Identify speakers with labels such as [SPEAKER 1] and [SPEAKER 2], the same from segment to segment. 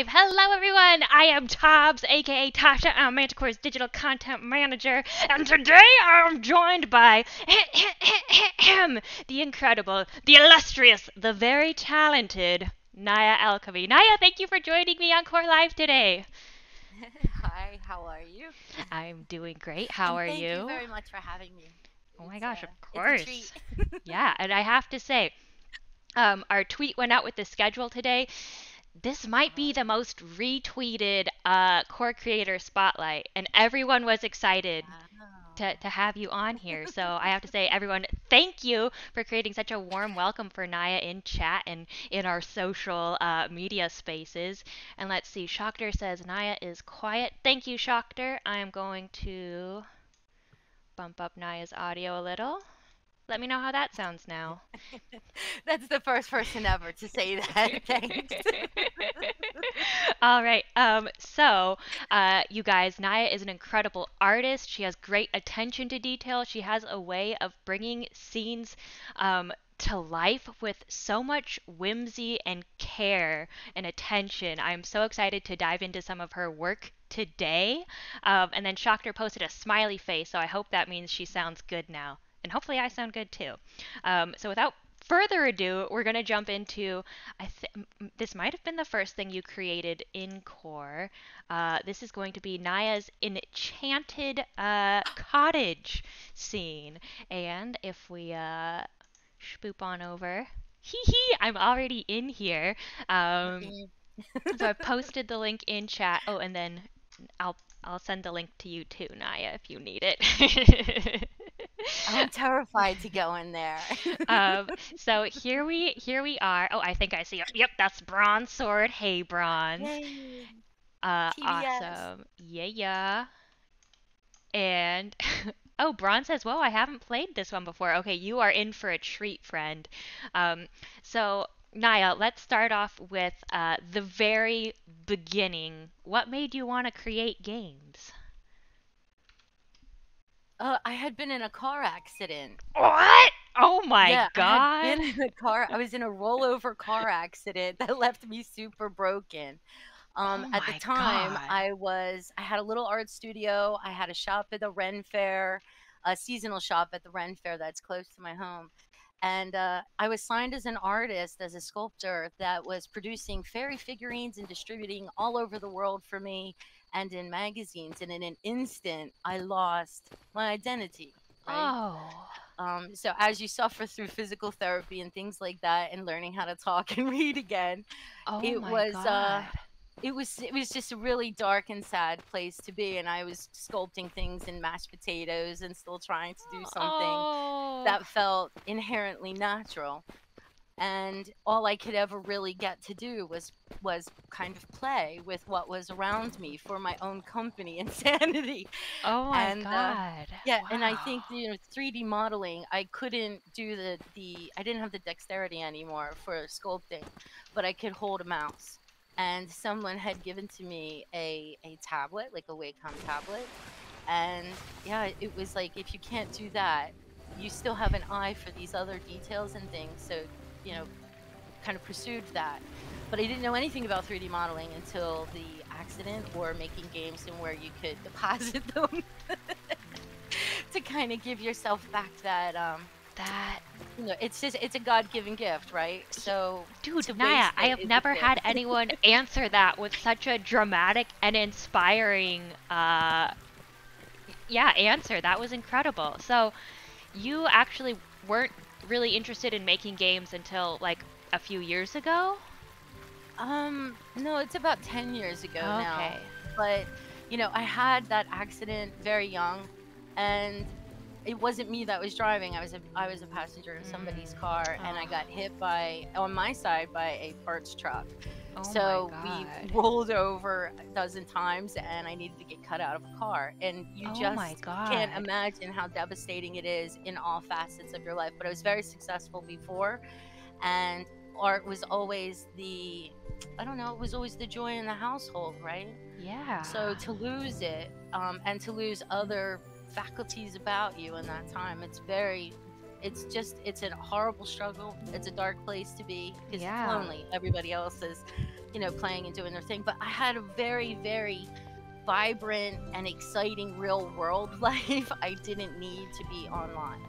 [SPEAKER 1] live! Hello, everyone! I am Tobs, aka Tasha. I'm Manticore's digital content manager, and today I'm joined by the incredible, the illustrious, the very talented NyaAlchemi. Naya, thank you for joining me on Core Live today.
[SPEAKER 2] Hi, how are you?
[SPEAKER 1] I'm doing great. How
[SPEAKER 2] And
[SPEAKER 1] are
[SPEAKER 2] thank
[SPEAKER 1] you?
[SPEAKER 2] Thank you very much for having me.
[SPEAKER 1] Oh my
[SPEAKER 2] It's,
[SPEAKER 1] gosh,
[SPEAKER 2] uh,
[SPEAKER 1] of
[SPEAKER 2] a
[SPEAKER 1] course.
[SPEAKER 2] treat.
[SPEAKER 1] yeah, and I have to say, um, our tweet went out with the schedule today. This might be the most retweeted uh, core creator spotlight, and everyone was excited to,
[SPEAKER 2] Wow.
[SPEAKER 1] to have you on here. So I have to say, everyone, thank you for creating such a warm welcome for Naya in chat and in our social uh, media spaces. And let's see, Shokter says Naya is quiet. Thank you, Shokter. I am going to bump up Naya's audio a little. Let me know how that sounds now.
[SPEAKER 2] That's the first person ever to say that. Thanks.
[SPEAKER 1] All right. Um, so, uh, you guys, Naya is an incredible artist. She has great attention to detail. She has a way of bringing scenes um, to life with so much whimsy and care and attention. I'm so excited to dive into some of her work today. Um, and then Shokter posted a smiley face, so I hope that means she sounds good now. And hopefully I sound good too. Um, so without further ado, we're going to jump into I th- this might have been the first thing you created in Core. Uh, this is going to be Naya's enchanted uh, cottage scene. And if we uh, spoop on over, hee hee, I'm already in here. Um, so I've posted the link in chat. Oh, and then I'll I'll send the link to you too, Naya, if you need it.
[SPEAKER 2] I'm terrified to go in there.
[SPEAKER 1] um, so here we here we are. Oh, I think I see. Yep, that's Bronze Sword. Hey, Bronze.
[SPEAKER 2] Yay.
[SPEAKER 1] Uh, awesome. Yeah, yeah. And oh, Bronze says, "Whoa, I haven't played this one before." Okay, you are in for a treat, friend. Um, so Naya, let's start off with uh, the very beginning. What made you want to create games?
[SPEAKER 2] Uh, I had been in a car accident.
[SPEAKER 1] What? Oh my
[SPEAKER 2] Yeah, I
[SPEAKER 1] God.
[SPEAKER 2] had been in a car. I was in a rollover car accident that left me super broken. Um,
[SPEAKER 1] Oh
[SPEAKER 2] at the time,
[SPEAKER 1] God.
[SPEAKER 2] I was I had a little art studio. I had a shop at the Ren Fair, a seasonal shop at the Ren Fair that's close to my home. And uh, I was signed as an artist, as a sculptor that was producing fairy figurines and distributing all over the world for me and in magazines. And in an instant, I lost my identity. Right.
[SPEAKER 1] Oh.
[SPEAKER 2] Um, so as you suffer through physical therapy and things like that, and learning how to talk and read again,
[SPEAKER 1] Oh
[SPEAKER 2] it was uh, it was it was just a really dark and sad place to be. And I was sculpting things in mashed potatoes and still trying to do something
[SPEAKER 1] Oh.
[SPEAKER 2] that felt inherently natural. And all I could ever really get to do was was kind of play with what was around me for my own company and sanity.
[SPEAKER 1] Oh my
[SPEAKER 2] and, uh,
[SPEAKER 1] God.
[SPEAKER 2] Yeah, and I think you know 3D modeling, I couldn't do the the I didn't have the dexterity anymore for sculpting, but I could hold a mouse. And someone had given to me a a tablet, like a Wacom tablet, and yeah, it was like if you can't do that, you still have an eye for these other details and things. So, you know, kind of pursued that. But I didn't know anything about 3D modeling until the accident or making games and where you could deposit them to kind of give yourself back that um
[SPEAKER 1] That
[SPEAKER 2] you know it's just it's a god-given gift right so
[SPEAKER 1] dude, Naya, I have never had anyone answer that with such a dramatic and inspiring uh yeah, answer. That was incredible. So, you actually weren't really interested in making games until like a few years ago?
[SPEAKER 2] um no it's about 10 years ago now
[SPEAKER 1] Okay.
[SPEAKER 2] but you know i had that accident very young and it wasn't me that was driving i was a i was a passenger in somebody's
[SPEAKER 1] Mm.
[SPEAKER 2] car and i
[SPEAKER 1] Oh.
[SPEAKER 2] got hit by on my side by a parts truck
[SPEAKER 1] Oh
[SPEAKER 2] so we rolled over a dozen times and i needed to get cut out of a car. And you
[SPEAKER 1] Oh
[SPEAKER 2] just
[SPEAKER 1] my
[SPEAKER 2] can't imagine how devastating it is in all facets of your life but i was very successful before. And art was always the i don't know it was always the joy in the household right?
[SPEAKER 1] Yeah.
[SPEAKER 2] so to lose it um, and to lose other faculties about you in that time it's very it's just it's a horrible struggle it's a dark place to be because
[SPEAKER 1] Yeah.
[SPEAKER 2] it's lonely everybody else is you know, playing and doing their thing. But I had a very, very vibrant and exciting real world life. I didn't need to be online.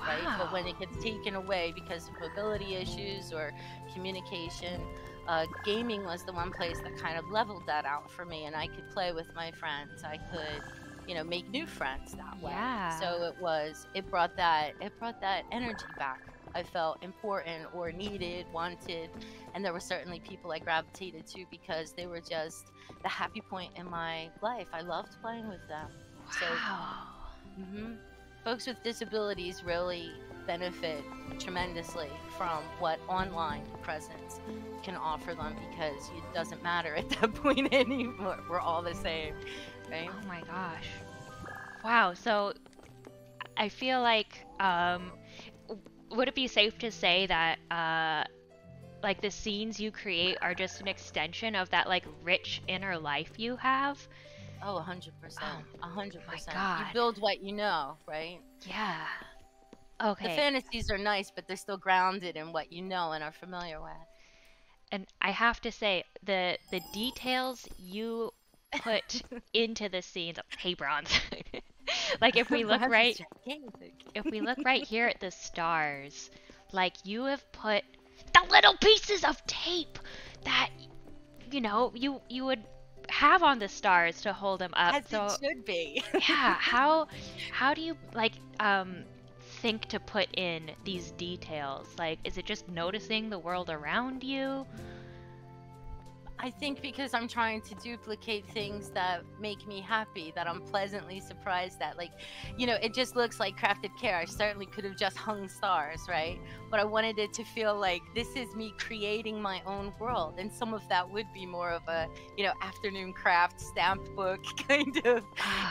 [SPEAKER 2] Right? But when it gets taken away because of mobility issues or communication, uh, gaming was the one place that kind of leveled that out for me, and I could play with my friends. I could, you know, make new friends that way.
[SPEAKER 1] Yeah.
[SPEAKER 2] So it was, it brought that, it brought that energy back. I felt important or needed, wanted, and there were certainly people I gravitated to because they were just the happy point in my life. I loved playing with them.
[SPEAKER 1] Wow.
[SPEAKER 2] So, hmm folks with disabilities really benefit tremendously from what online presence can offer them because it doesn't matter at that point anymore. We're all the same, right?
[SPEAKER 1] Oh my gosh. Wow. So I feel like um would it be safe to say that uh like the scenes you create are just an extension of that like rich inner life you have?
[SPEAKER 2] Oh, hundred percent,
[SPEAKER 1] Oh,
[SPEAKER 2] a hundred
[SPEAKER 1] my
[SPEAKER 2] percent.
[SPEAKER 1] God.
[SPEAKER 2] You build what you know, right?
[SPEAKER 1] Yeah. Okay.
[SPEAKER 2] The fantasies are nice, but they're still grounded in what you know and are familiar with.
[SPEAKER 1] and I have to say the the details you put into the scenes. Hey, bronze. like if we look right, if we look right here at the stars, like you have put the little pieces of tape that you know you you would have on the stars to hold them up.
[SPEAKER 2] As
[SPEAKER 1] so
[SPEAKER 2] it should be.
[SPEAKER 1] yeah, how how do you like um think to put in these details? Like is it just noticing the world around you?
[SPEAKER 2] I think because I'm trying to duplicate things that make me happy, that I'm pleasantly surprised at. Like, you know, it just looks like crafted care. I certainly could have just hung stars, right? But I wanted it to feel like this is me creating my own world. And some of that would be more of a, you know, afternoon craft stamp book kind of,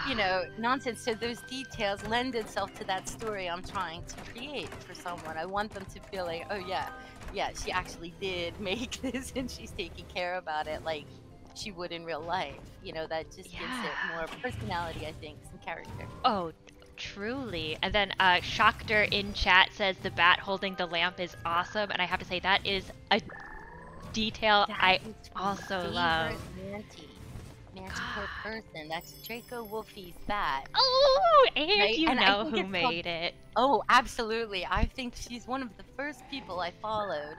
[SPEAKER 2] you know, nonsense. So those details lend itself to that story I'm trying to create for someone. I want them to feel like, oh, yeah, yeah, she actually did make this and she's taking care about it like she would in real life. You know, that just gives it more personality, I think, some character.
[SPEAKER 1] Oh, truly. And then uh, Shockter in chat says the bat holding the lamp is awesome, and I have to say that is a detail I
[SPEAKER 2] That my
[SPEAKER 1] also
[SPEAKER 2] favorite
[SPEAKER 1] love.
[SPEAKER 2] Manti. Manticore person. That's Draco Wolfie's bat.
[SPEAKER 1] Oh, and
[SPEAKER 2] Right,
[SPEAKER 1] you
[SPEAKER 2] and
[SPEAKER 1] know who
[SPEAKER 2] it's called-
[SPEAKER 1] made it.
[SPEAKER 2] Oh, absolutely. I think she's one of the first people I followed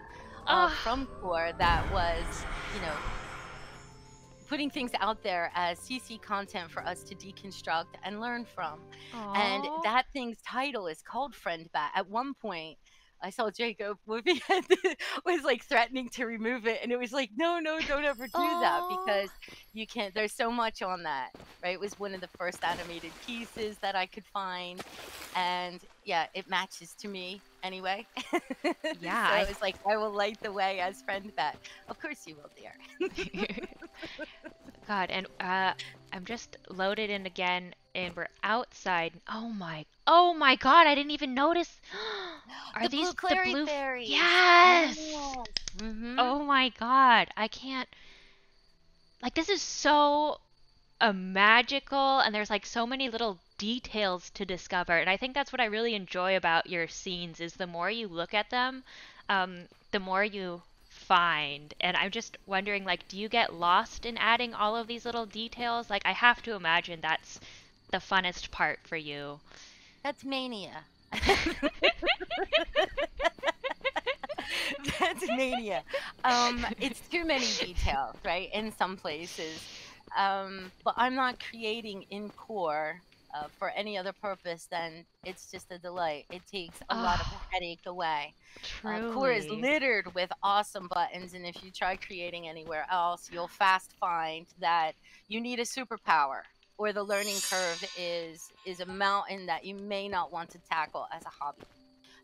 [SPEAKER 2] uh,
[SPEAKER 1] Oh.
[SPEAKER 2] from Core that was, you know, putting things out there as CC content for us to deconstruct and learn from. And that thing's title is called Friend Bat. At one point, I saw Jacob Whoopi was like threatening to remove it, and it was like, no, no, don't ever do that because you can't. There's so much on that, right? It was one of the first animated pieces that I could find, and yeah, it matches to me anyway.
[SPEAKER 1] Yeah,
[SPEAKER 2] so
[SPEAKER 1] I-
[SPEAKER 2] was like I will light the way as Friend Bat. Of course you will, dear.
[SPEAKER 1] God, and uh, I'm just loaded in again, and we're outside. Oh my, oh my God! I didn't even notice. Are
[SPEAKER 2] the
[SPEAKER 1] these
[SPEAKER 2] blue clary
[SPEAKER 1] the blue? f-
[SPEAKER 2] fairies?
[SPEAKER 1] Yes.
[SPEAKER 2] Mhm.
[SPEAKER 1] Oh my God! I can't. Like this is so uh, magical, and there's like so many little details to discover, and I think that's what I really enjoy about your scenes. Is the more you look at them, um, the more you find. And I'm just wondering, like, do you get lost in adding all of these little details? Like, I have to imagine that's the funnest part for you.
[SPEAKER 2] That's mania. That's mania. Um, it's too many details, right? In some places, um, but I'm not creating in core uh, for any other purpose than it's just a delight. It takes a lot of
[SPEAKER 1] Oh.
[SPEAKER 2] headache away.
[SPEAKER 1] Truly.
[SPEAKER 2] Uh, core is littered with awesome buttons, and if you try creating anywhere else, you'll fast find that you need a superpower or the learning curve is is a mountain that you may not want to tackle as a hobby.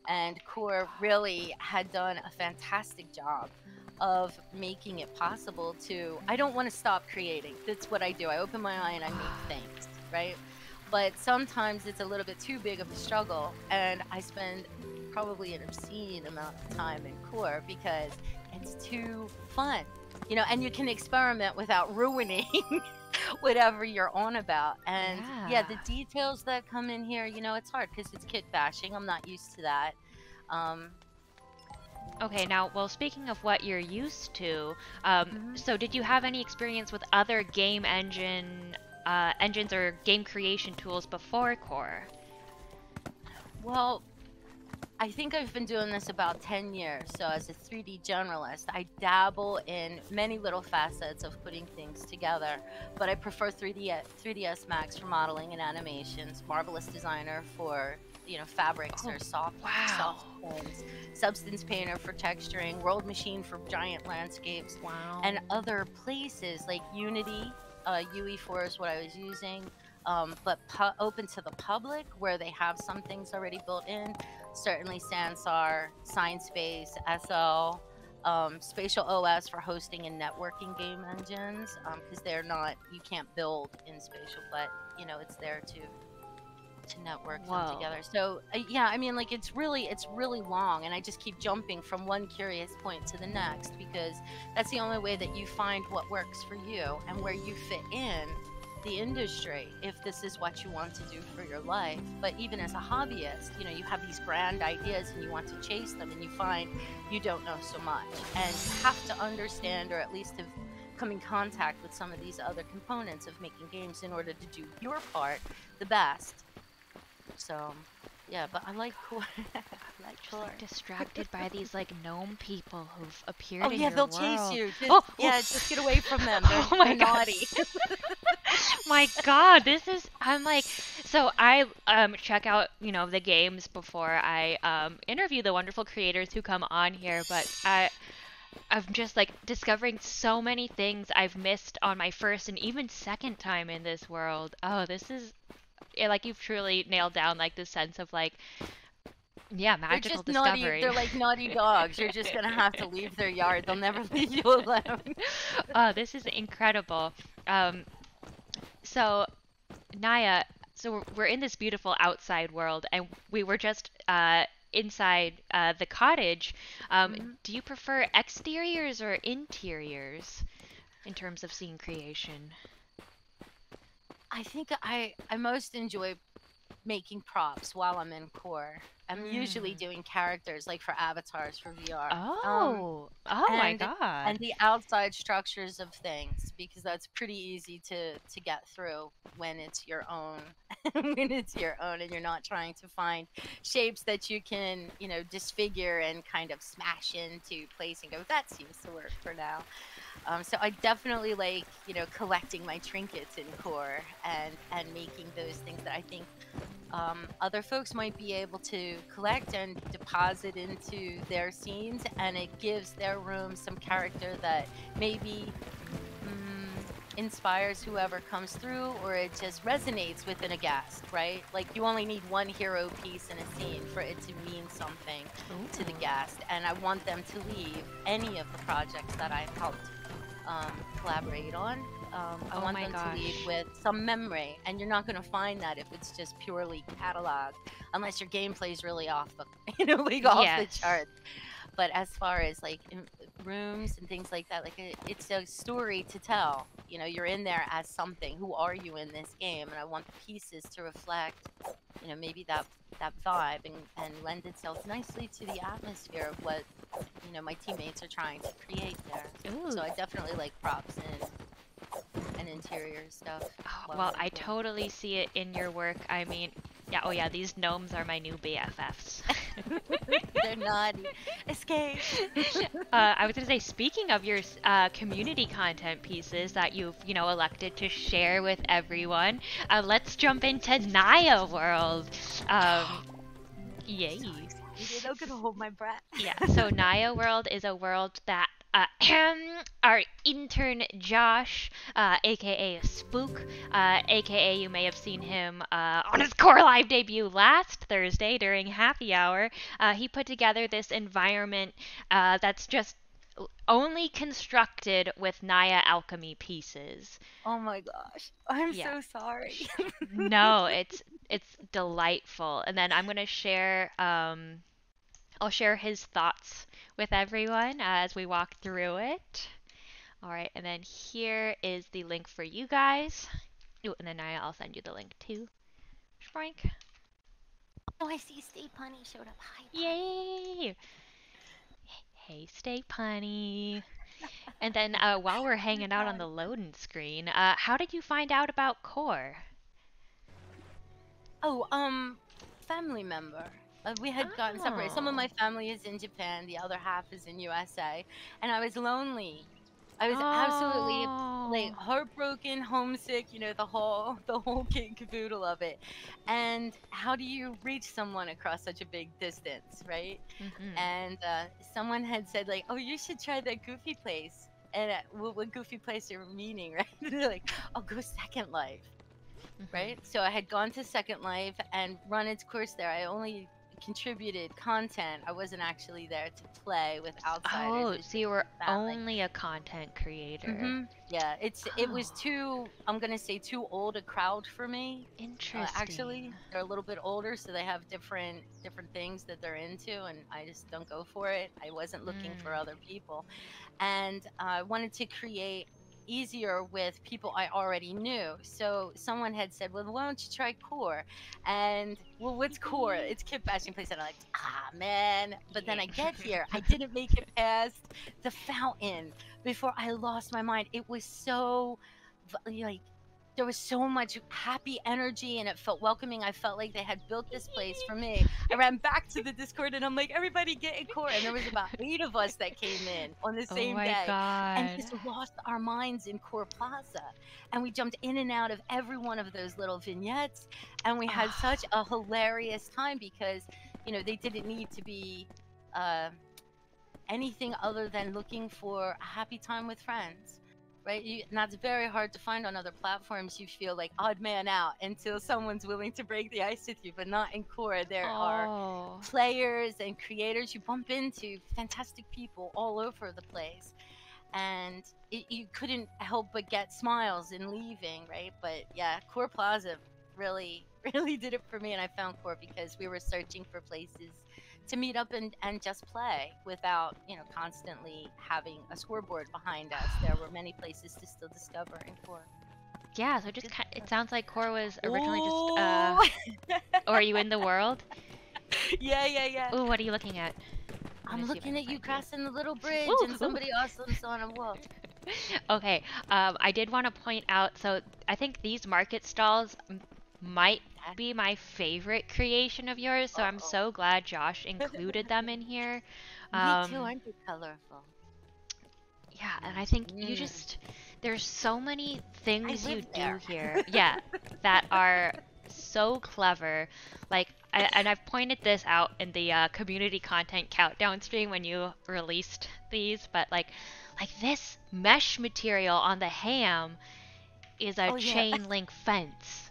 [SPEAKER 2] And Core really had done a fantastic job of making it possible to I don't want to stop creating. That's what I do. I open my eye and I make things, right? But sometimes it's a little bit too big of a struggle and I spend probably an obscene amount of time in core because it's too fun. You know, and you can experiment without ruining whatever you're on about. And yeah. the details that come in here, you know, it's hard because it's kit bashing. I'm not used to that. Um,
[SPEAKER 1] Okay, now, well, speaking of what you're used to, um,
[SPEAKER 2] Mhm.
[SPEAKER 1] so did you have any experience with other game engine uh, engines or game creation tools before Core?
[SPEAKER 2] Well, I think I've been doing this about 10 years. So, as a 3D generalist, I dabble in many little facets of putting things together, but I prefer 3D 3ds Max for modeling and animations, Marvelous Designer for you know fabrics or soft
[SPEAKER 1] wow.
[SPEAKER 2] soft things, Substance Painter for texturing, World Machine for giant landscapes,
[SPEAKER 1] Wow.
[SPEAKER 2] and other places like Unity. Uh, UE4 is what I was using, um, but open to the public where they have some things already built in. Certainly Sansar, Sinespace, SL, um, Spatial OS for hosting and networking game engines because they're not you can't build in Spatial, but you know it's there to to network
[SPEAKER 1] Whoa.
[SPEAKER 2] them together. So uh, yeah, I mean like it's really it's really long, and I just keep jumping from one curious point to the next because that's the only way that you find what works for you and where you fit in the industry if this is what you want to do for your life but even as a hobbyist you know you have these grand ideas and you want to chase them and you find you don't know so much and you have to understand or at least have come in contact with some of these other components of making games in order to do your part the best so yeah but i like I like
[SPEAKER 1] just like distracted by these like gnome people who've appeared
[SPEAKER 2] Oh
[SPEAKER 1] in
[SPEAKER 2] yeah, they'll
[SPEAKER 1] world.
[SPEAKER 2] chase you. Just,
[SPEAKER 1] Oh,
[SPEAKER 2] yeah, just get away from them. They're,
[SPEAKER 1] Oh my God.
[SPEAKER 2] naughty.
[SPEAKER 1] my god this is i'm like so i um check out you know the games before i um interview the wonderful creators who come on here but i i'm just like discovering so many things i've missed on my first and even second time in this world oh this is yeah, like you've truly nailed down like the sense of like yeah
[SPEAKER 2] They're
[SPEAKER 1] magical
[SPEAKER 2] just naughty.
[SPEAKER 1] discovery
[SPEAKER 2] They're like naughty dogs. You're just gonna have to leave their yard. They'll never leave you alone.
[SPEAKER 1] oh, this is incredible. Um, so, Naya, so we're- in this beautiful outside world, and we were just uh, inside uh, the cottage. Um,
[SPEAKER 2] Mhm.
[SPEAKER 1] Do you prefer exteriors or interiors in terms of scene creation?
[SPEAKER 2] I think I I most enjoy making props while I'm in core. I'm usually
[SPEAKER 1] Mm.
[SPEAKER 2] doing characters like for avatars for VR. Um,
[SPEAKER 1] Oh, oh my God.
[SPEAKER 2] and the outside structures of things because that's pretty easy to to get through when it's your own when it's your own and you're not trying to find shapes that you can you know disfigure and kind of smash into place and go that seems to work for now um, so I definitely like you know collecting my trinkets in core and and making those things that I think um, other folks might be able to collect and deposit into their scenes, and it gives their room some character that maybe mm, inspires whoever comes through, or it just resonates within a guest, right? Like you only need one hero piece in a scene for it to mean something to the guest, and I want them to leave any of the projects that I've helped um, collaborate on. Um, I
[SPEAKER 1] Oh
[SPEAKER 2] want them
[SPEAKER 1] gosh.
[SPEAKER 2] to leave with some memory, and you're not going to find that if it's just purely catalog, unless your gameplay is really off the, you know, like off
[SPEAKER 1] Yes.
[SPEAKER 2] the charts. But as far as like rooms and things like that, like it, it's a story to tell. You know, you're in there as something. Who are you in this game? And I want the pieces to reflect, you know, maybe that that vibe and, and lend itself nicely to the atmosphere of what you know my teammates are trying to create there.
[SPEAKER 1] Ooh.
[SPEAKER 2] So I definitely like props and and interior stuff.
[SPEAKER 1] Oh,
[SPEAKER 2] well,
[SPEAKER 1] I totally see it in your work. I mean, yeah, oh yeah, these gnomes are my new BFFs.
[SPEAKER 2] They're naughty. Escape.
[SPEAKER 1] uh, I was gonna say, speaking of your uh, community content pieces that you've, you know, elected to share with everyone, uh, let's jump into Naya World. Um, yay!
[SPEAKER 2] I'm gonna hold my breath.
[SPEAKER 1] Yeah. So Naya World is a world that. Uh, our intern Josh, uh, aka Spook, uh, aka you may have seen him uh, on his Core Live debut last Thursday during Happy Hour. Uh, he put together this environment uh, that's just only constructed with NyaAlchemi pieces.
[SPEAKER 2] Oh my gosh. I'm
[SPEAKER 1] Yeah.
[SPEAKER 2] so sorry.
[SPEAKER 1] no, it's it's delightful. And then I'm gonna share um, I'll share his thoughts with everyone as we walk through it. All right, and then here is the link for you guys. Ooh, and then I, I'll send you the link too. Frank.
[SPEAKER 2] Oh, I see Stay Punny showed up. Hi.
[SPEAKER 1] Yay! Hey, stay punny. And then uh, while we're hanging out on the loading screen, uh, how did you find out about Core?
[SPEAKER 2] Oh, um, family member. Uh, we had gotten separated. Some of
[SPEAKER 1] Oh.
[SPEAKER 2] my family is in Japan, the other half is in USA, and I was lonely. I was absolutely like
[SPEAKER 1] Oh.
[SPEAKER 2] heartbroken, homesick, you know, the whole the whole kit and caboodle of it. And how do you reach someone across such a big distance, right?
[SPEAKER 1] hmm
[SPEAKER 2] And uh, someone had said like, "Oh, you should try that Goofy place." And uh, what, what Goofy place are meaning, right? They're like, "Oh, go Second Life."
[SPEAKER 1] hmm
[SPEAKER 2] right? So I had gone to Second Life and run its course there. I only contributed content. I wasn't actually there to play with outsiders.
[SPEAKER 1] Oh, so you were only a content creator.
[SPEAKER 2] hmm Yeah, it's it was
[SPEAKER 1] Oh,
[SPEAKER 2] too. I'm gonna say too old a crowd for me. Uh, actually, they're a little bit older, so they have different different things that they're into, and I just don't go for it. I wasn't looking for
[SPEAKER 1] Mm.
[SPEAKER 2] other people, and I wanted to create easier with people I already knew. So someone had said, "Well, why don't you try Core?" And well, what's Core? It's Kit Bashing Place, and I'm like, ah, man. But then I get here, I didn't make it past the fountain before I lost my mind. It was so like there was so much happy energy and it felt welcoming. I felt like they had built this place for me. I ran back to the Discord and I'm like, everybody get in core. And there was about eight of us that came in on the
[SPEAKER 1] Oh
[SPEAKER 2] same
[SPEAKER 1] my
[SPEAKER 2] day and just lost our minds in Core Plaza. And we jumped in and out of every one of those little vignettes. And we had such a hilarious time because, you know, they didn't need to be uh, anything other than looking for a happy time with friends. Right, you, and that's very hard to find on other platforms. You feel like odd man out until someone's willing to break the ice with you, but not in core. There are
[SPEAKER 1] Oh.
[SPEAKER 2] players and creators you bump into fantastic people all over the place and it, you couldn't help but get smiles in leaving right but yeah core plaza really really did it for me and i found core because we were searching for places to meet up and, and just play without you know constantly having a scoreboard behind us there were many places to still discover in core
[SPEAKER 1] Yeah, so just
[SPEAKER 2] Good
[SPEAKER 1] ki- it sounds like Core was originally just uh or are you in the world?
[SPEAKER 2] yeah yeah yeah
[SPEAKER 1] Ooh, what are you looking at?
[SPEAKER 2] I'm
[SPEAKER 1] me see if I
[SPEAKER 2] looking at you crossing the little bridge
[SPEAKER 1] Ooh,
[SPEAKER 2] and
[SPEAKER 1] ooh.
[SPEAKER 2] somebody awesome's on a wall.
[SPEAKER 1] Okay, um, I did want to point out. So I think these market stalls might. Be my favorite creation of yours. So I'm so glad Josh included them in here.
[SPEAKER 2] Me too,
[SPEAKER 1] Um,
[SPEAKER 2] aren't they colorful?
[SPEAKER 1] yeah, and I think you
[SPEAKER 2] Mm.
[SPEAKER 1] just there's so many things you
[SPEAKER 2] live
[SPEAKER 1] do here. Yeah, that are so clever. Like, I, and I've pointed this out in the uh, community content countdown stream when you released these, but like, like this mesh material on the ham is a
[SPEAKER 2] Oh, yeah.
[SPEAKER 1] chain link fence,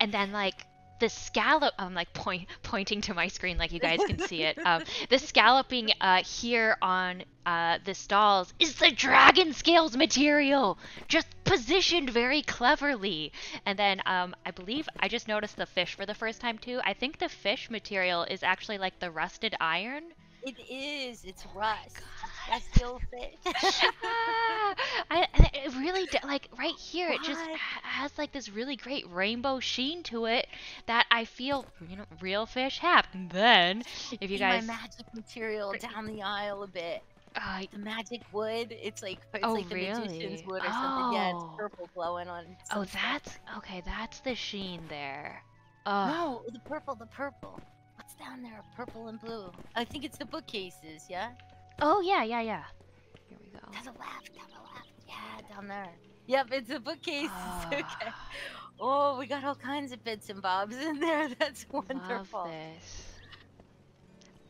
[SPEAKER 1] and then like the scallop. I'm like point pointing to my screen like you guys can see it. Um, the scalloping uh, here on uh, the stalls is the dragon scales material, just positioned very cleverly. And then um, I believe I just noticed the fish for the first time too. I think the fish material is actually like the rusted iron.
[SPEAKER 2] It is. It's
[SPEAKER 1] Oh
[SPEAKER 2] rust.
[SPEAKER 1] god.
[SPEAKER 2] Still fits.
[SPEAKER 1] Ah, I, I- it really like right here. It just has like this really great rainbow sheen to it that I feel you know real fish have. And then if you
[SPEAKER 2] Be my magic material down the aisle a bit.
[SPEAKER 1] uh,
[SPEAKER 2] The magic wood. It's like it's
[SPEAKER 1] Oh,
[SPEAKER 2] like the magician's wood or something. Yeah, it's
[SPEAKER 1] Oh.
[SPEAKER 2] purple glowing on.
[SPEAKER 1] oh
[SPEAKER 2] stuff.
[SPEAKER 1] that's okay. That's the sheen there. Oh,
[SPEAKER 2] No, the purple, the purple. What's down there? Purple and blue. I think it's the bookcases. Yeah.
[SPEAKER 1] Oh yeah, yeah, yeah. Here we go.
[SPEAKER 2] To the left. To the left. Yeah, down there. Yep, it's the bookcases. okay.
[SPEAKER 1] Ah,
[SPEAKER 2] Oh, we got all kinds of bits and bobs in there. That's wonderful.
[SPEAKER 1] love this.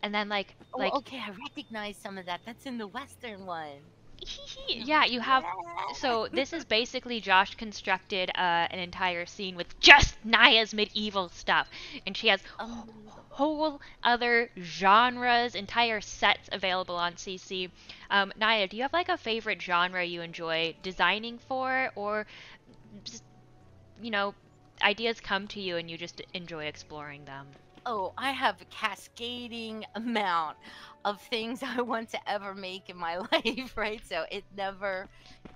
[SPEAKER 1] And then like
[SPEAKER 2] Oh,
[SPEAKER 1] like
[SPEAKER 2] okay, I recognize some of that. That's in the western one.
[SPEAKER 1] yeah, you have So this is basically Josh constructed uh, an entire scene with just Naya's medieval stuff, and she has
[SPEAKER 2] Unbelievable.
[SPEAKER 1] Whole other genres, entire sets available on CC. Um, Naya, do you have like a favorite genre you enjoy designing for, or just you know, ideas come to you and you just enjoy exploring them?
[SPEAKER 2] Oh, I have a cascading amount of things I want to ever make in my life, right? So it never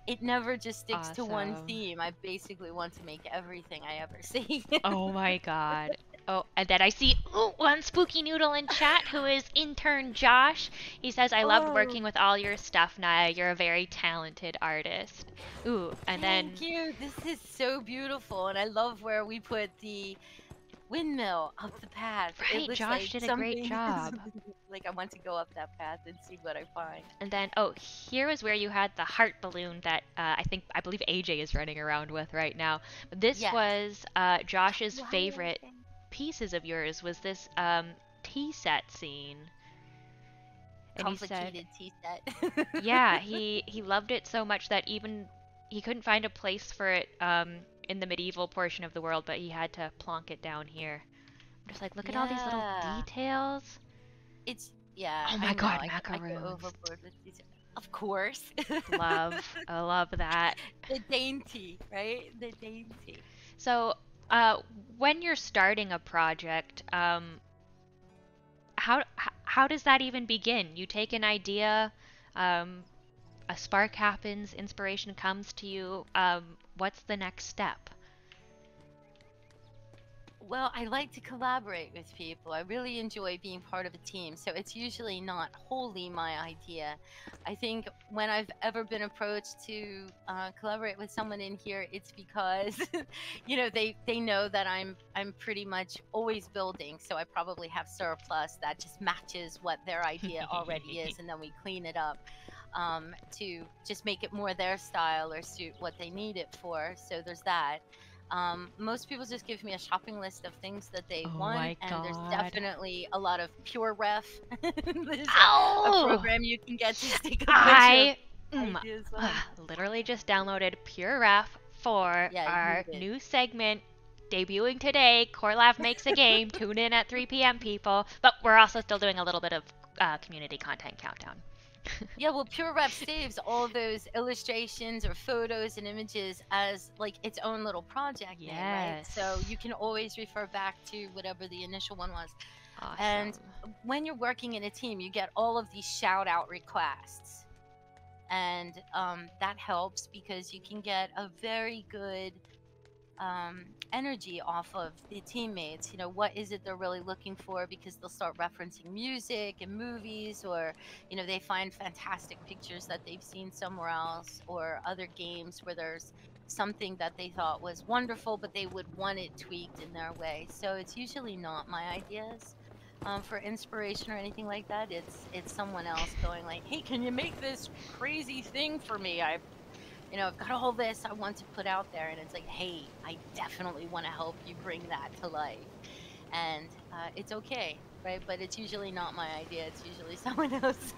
[SPEAKER 2] it never just sticks to one theme. I basically want to make everything I ever see.
[SPEAKER 1] Oh my god. Oh, and then I see ooh, one spooky noodle in chat who is intern Josh. He says, "I loved
[SPEAKER 2] Oh.
[SPEAKER 1] working with all your stuff, Naya. You're a very talented artist." Ooh, and then
[SPEAKER 2] Thank you. This is so beautiful, and I love where we put the windmill up the path.
[SPEAKER 1] Right, Josh
[SPEAKER 2] like
[SPEAKER 1] did a great job.
[SPEAKER 2] like I want to go up that path and see what I find.
[SPEAKER 1] and then oh, here is where you had the heart balloon that uh, I think I believe AJ is running around with right now. But this
[SPEAKER 2] Yes.
[SPEAKER 1] was uh, Josh's
[SPEAKER 2] Why
[SPEAKER 1] favorite pieces of yours. Was this um, tea set scene? And he said,
[SPEAKER 2] complicated tea set.
[SPEAKER 1] yeah, he he loved it so much that even he couldn't find a place for it um, in the medieval portion of the world, but he had to plonk it down here. I'm just like, look at all these little details.
[SPEAKER 2] It's yeah.
[SPEAKER 1] Oh my
[SPEAKER 2] know,
[SPEAKER 1] God,
[SPEAKER 2] I, I go
[SPEAKER 1] macaroons.
[SPEAKER 2] overboard with these. Of course.
[SPEAKER 1] Love, I love that.
[SPEAKER 2] the dainty, right? The dainty.
[SPEAKER 1] So, uh, when you're starting a project, um, how how does that even begin? You take an idea, um, a spark happens, inspiration comes to you. Um, what's the next step?
[SPEAKER 2] Well, I like to collaborate with people. I really enjoy being part of a team. So it's usually not wholly my idea. I think when I've ever been approached to uh, collaborate with someone in here, it's because, you know, they they know that I'm I'm pretty much always building. So I probably have surplus that just matches what their idea already is, and then we clean it up. Um, to just make it more their style or suit what they need it for. So there's that. Um, most people just give me a shopping list of things that they
[SPEAKER 1] Oh
[SPEAKER 2] want, and there's definitely a lot of PureRef. there's a, a program you can get to stick a
[SPEAKER 1] I mm,
[SPEAKER 2] of ideas on.
[SPEAKER 1] ah, literally just downloaded PureRef for
[SPEAKER 2] Yeah,
[SPEAKER 1] our new segment debuting today. Core Lab makes a game. Tune in at 3 p.m. people. But we're also still doing a little bit of uh, community content countdown.
[SPEAKER 2] Yeah, well, PureRef saves all those illustrations or photos and images as like its own little project name, right? So you can always refer back to whatever the initial one was.
[SPEAKER 1] Awesome.
[SPEAKER 2] And when you're working in a team, you get all of these shout out requests. And um, that helps because you can get a very good um, energy off of the teammates. You know, what is it they're really looking for? Because they'll start referencing music and movies, or, you know, they find fantastic pictures that they've seen somewhere else, or other games where there's something that they thought was wonderful, but they would want it tweaked in their way. So it's usually not my ideas um, for inspiration or anything like that. It's it's someone else going like, "Hey, can you make this crazy thing for me? I, you know, I've got all this I want to put out there." And it's like, "Hey, I definitely want to help you bring that to life." And uh, it's okay, right? But it's usually not my idea. It's usually someone else's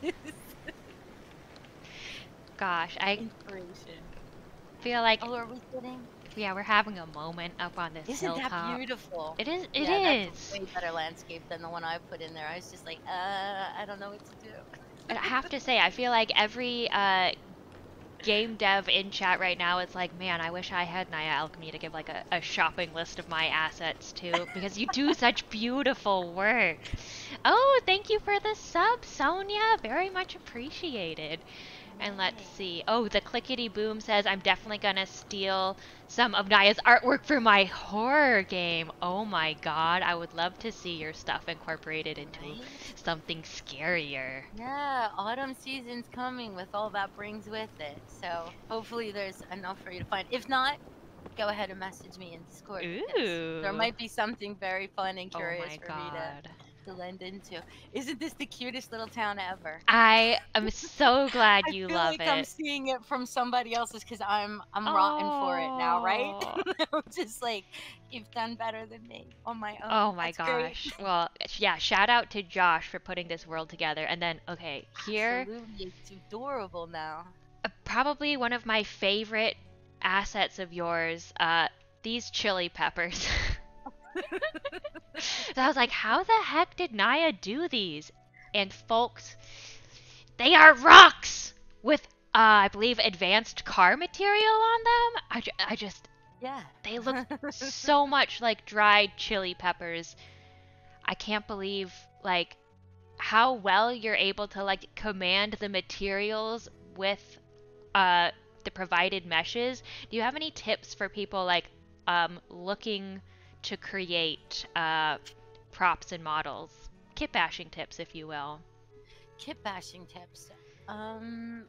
[SPEAKER 1] Gosh, I
[SPEAKER 2] inspiration.
[SPEAKER 1] feel like
[SPEAKER 2] Oh, are we sitting?
[SPEAKER 1] yeah, we're having a moment up on this
[SPEAKER 2] Isn't that beautiful?
[SPEAKER 1] It is. It
[SPEAKER 2] yeah,
[SPEAKER 1] is.
[SPEAKER 2] That's a way better landscape than the one I put in there. I was just like, uh, I don't know what to do.
[SPEAKER 1] I have to say, I feel like every uh, game dev in chat right now is like, man, I wish I had NyaAlchemi to give like a, a shopping list of my assets to, because you do such beautiful work. Oh, thank you for the sub, Sonia. Very much appreciated. And let's see. Oh, the clickety boom says I'm definitely gonna steal some of Naya's artwork for my horror game. Oh my god, I would love to see your stuff incorporated into
[SPEAKER 2] Right?
[SPEAKER 1] something scarier.
[SPEAKER 2] Yeah, autumn season's coming with all that brings with it. So hopefully there's enough for you to find. If not, go ahead and message me in Discord.
[SPEAKER 1] Ooh.
[SPEAKER 2] There might be something very fun and
[SPEAKER 1] Oh
[SPEAKER 2] curious
[SPEAKER 1] my
[SPEAKER 2] for me
[SPEAKER 1] god.
[SPEAKER 2] to, to lend into. Isn't this the cutest little town ever?
[SPEAKER 1] I am so glad
[SPEAKER 2] I
[SPEAKER 1] you
[SPEAKER 2] feel
[SPEAKER 1] love
[SPEAKER 2] like
[SPEAKER 1] it.
[SPEAKER 2] I'm seeing it from somebody else's because I'm I'm rotten for it now, right? I'm just like you've done better than me on my own.
[SPEAKER 1] Oh my
[SPEAKER 2] That's great.
[SPEAKER 1] gosh. Well, yeah, shout out to Josh for putting this world together. And then, okay, here,
[SPEAKER 2] Absolutely, it's adorable now.
[SPEAKER 1] uh, probably one of my favorite assets of yours, uh, these chili peppers. So I was like, how the heck did Naya do these? And folks, they are rocks with, uh, I believe, advanced car material on them. I, ju- I just,
[SPEAKER 2] Yeah.
[SPEAKER 1] They look so much like dried chili peppers. I can't believe like how well you're able to like command the materials with uh the provided meshes. Do you have any tips for people like um looking to create uh, props and models? Kit bashing tips, if you will.
[SPEAKER 2] Kit bashing tips. Um,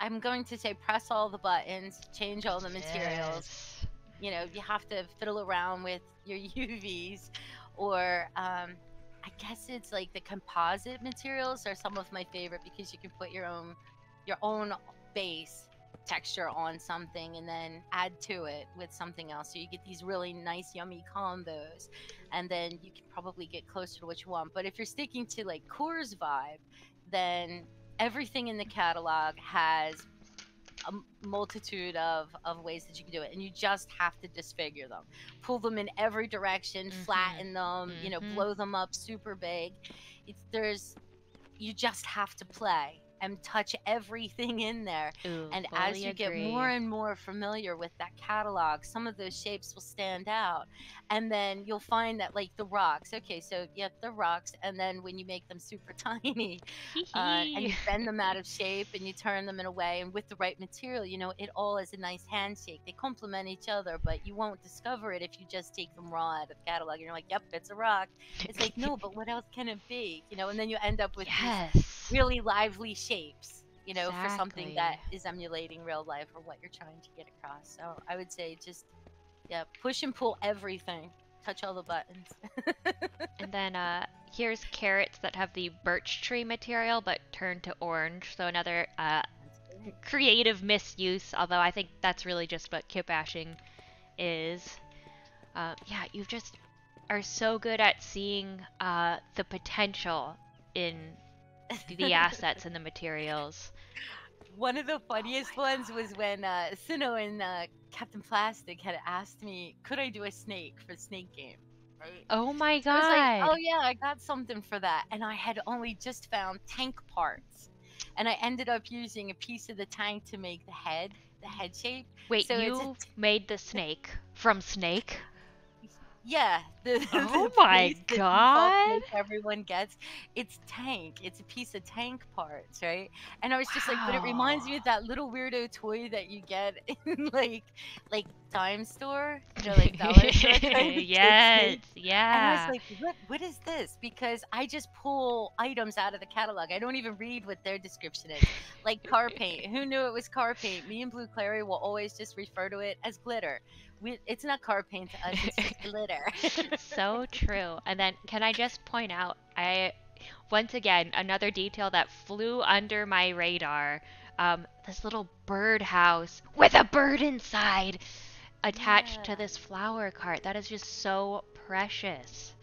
[SPEAKER 2] I'm going to say press all the buttons, change all the materials.
[SPEAKER 1] Yes.
[SPEAKER 2] You know, you have to fiddle around with your UVs, or um, I guess it's like the composite materials are some of my favorite because you can put your own your own base texture on something and then add to it with something else. So you get these really nice, yummy combos, and then you can probably get closer to what you want. But if you're sticking to like Core's vibe, then everything in the catalog has a multitude of, of ways that you can do it and you just have to disfigure them pull them in every direction
[SPEAKER 1] Mhm.
[SPEAKER 2] flatten them you know
[SPEAKER 1] Mhm.
[SPEAKER 2] blow them up super big it's there's you just have to play and touch everything in there
[SPEAKER 1] Ooh,
[SPEAKER 2] and as you get more and more familiar with that catalog, some of those shapes will stand out. And then you'll find that, like the rocks, okay, so you have the rocks, and then when you make them super tiny uh, and you bend them out of shape and you turn them in a way, and with the right material, you know, it all is a nice handshake. They complement each other, but you won't discover it if you just take them raw out of the catalog. And you're like, yep, it's a rock. It's like, no, but what else can it be? You know, and then you end up with these
[SPEAKER 1] yes.
[SPEAKER 2] Really lively shapes, you know, for something that is emulating real life or what you're trying to get across. So I would say just, yeah, push and pull everything, touch all the buttons.
[SPEAKER 1] And then uh, here's carrots that have the birch tree material but turned to orange. So another uh, creative misuse, although I think that's really just what kit bashing is. Uh, yeah, you just are so good at seeing uh, the potential in the assets and the materials.
[SPEAKER 2] One of the funniest ones
[SPEAKER 1] God.
[SPEAKER 2] was when uh, Sino and uh, Captain Plastic had asked me, could I do a snake for snake game? Right?
[SPEAKER 1] Oh my
[SPEAKER 2] So I was
[SPEAKER 1] god!
[SPEAKER 2] like, oh yeah, I got something for that. And I had only just found tank parts. And I ended up using a piece of the tank to make the head, the head shape.
[SPEAKER 1] Wait,
[SPEAKER 2] so
[SPEAKER 1] you made the snake from Snake?
[SPEAKER 2] Yeah. The,
[SPEAKER 1] Oh
[SPEAKER 2] the
[SPEAKER 1] my
[SPEAKER 2] piece, the default
[SPEAKER 1] God.
[SPEAKER 2] everyone gets. It's tank. It's a piece of tank parts, right? And I was just like, but it reminds me of that little weirdo toy that you get in like like dime store, you know, like dollar store kind of kid
[SPEAKER 1] yes,
[SPEAKER 2] snake. And I was like, what what is this? Because I just pull items out of the catalog. I don't even read what their description is. Like car paint. Who knew it was car paint? Me and Blue Clary will always just refer to it as glitter. We, it's not car paint to us, it's just glitter.
[SPEAKER 1] So true. And then can I just point out I once again another detail that flew under my radar. Um, this little birdhouse with a bird inside attached to this flower cart. That is just so precious.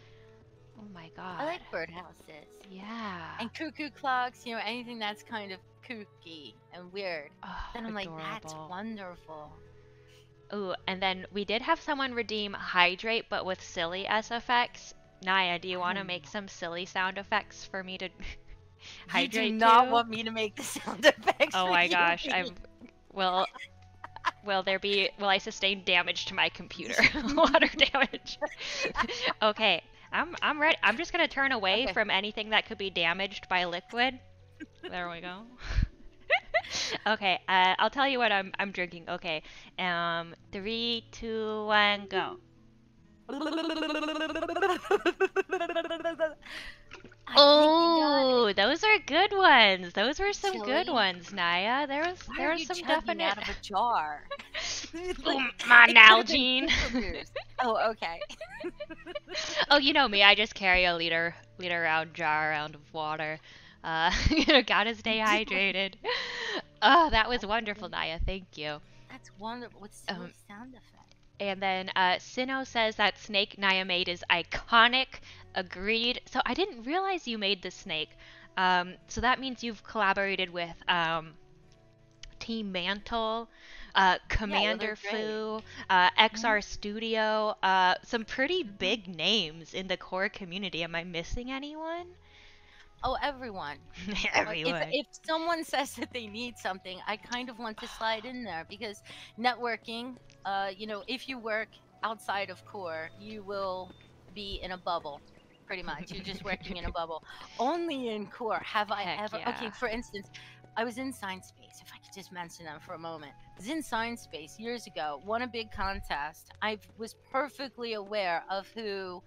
[SPEAKER 1] Oh my god.
[SPEAKER 2] I like birdhouses.
[SPEAKER 1] yeah.
[SPEAKER 2] And cuckoo clocks, you know, anything that's kind of kooky and weird.
[SPEAKER 1] Oh,
[SPEAKER 2] Then I'm like, that's wonderful.
[SPEAKER 1] Ooh, and then we did have someone redeem hydrate, but with silly SFX. Naya, do you want to make oh. some silly sound effects for me to hydrate?
[SPEAKER 2] you do not
[SPEAKER 1] to?
[SPEAKER 2] want me to make the sound effects.
[SPEAKER 1] Oh my gosh, I'm. Will will there be? Will I sustain damage to my computer? Water damage. okay, I'm I'm ready. I'm just gonna turn away
[SPEAKER 2] Okay.
[SPEAKER 1] from anything that could be damaged by liquid. There we go. okay, uh, I'll tell you what I'm I'm drinking. Okay, um, three, two, one, go.
[SPEAKER 2] I think you got it.
[SPEAKER 1] Oh, those are good ones. Those were some good ones, Naya. There was
[SPEAKER 2] Why
[SPEAKER 1] there
[SPEAKER 2] are
[SPEAKER 1] was some definite.
[SPEAKER 2] out of a jar.
[SPEAKER 1] Oh, my Nalgene.
[SPEAKER 2] Oh, okay.
[SPEAKER 1] oh, you know me. I just carry a liter liter round jar around of water. Uh, you know, gotta stay hydrated. Oh, that was wonderful, Naya. Thank you.
[SPEAKER 2] That's wonderful. What's the
[SPEAKER 1] Um,
[SPEAKER 2] sound effect?
[SPEAKER 1] And then uh, Sino says that snake Naya made is iconic. Agreed. So I didn't realize you made the snake. Um, so that means you've collaborated with um, Team Mantle, uh, Commander
[SPEAKER 2] great.
[SPEAKER 1] Fu, uh, XR Studio, uh, some pretty big names in the core community. Am I missing anyone?
[SPEAKER 2] Oh, everyone. Like, If, if someone says that they need something, I kind of want to slide in there because networking, uh, you know, if you work outside of core, you will be in a bubble. Pretty much, you're just working in a bubble. Only in core have I
[SPEAKER 1] Heck
[SPEAKER 2] ever.
[SPEAKER 1] yeah.
[SPEAKER 2] Okay, for instance, I was in Sinespace. If I could just mention them for a moment, I was in Sinespace years ago. Won a big contest. I was perfectly aware of who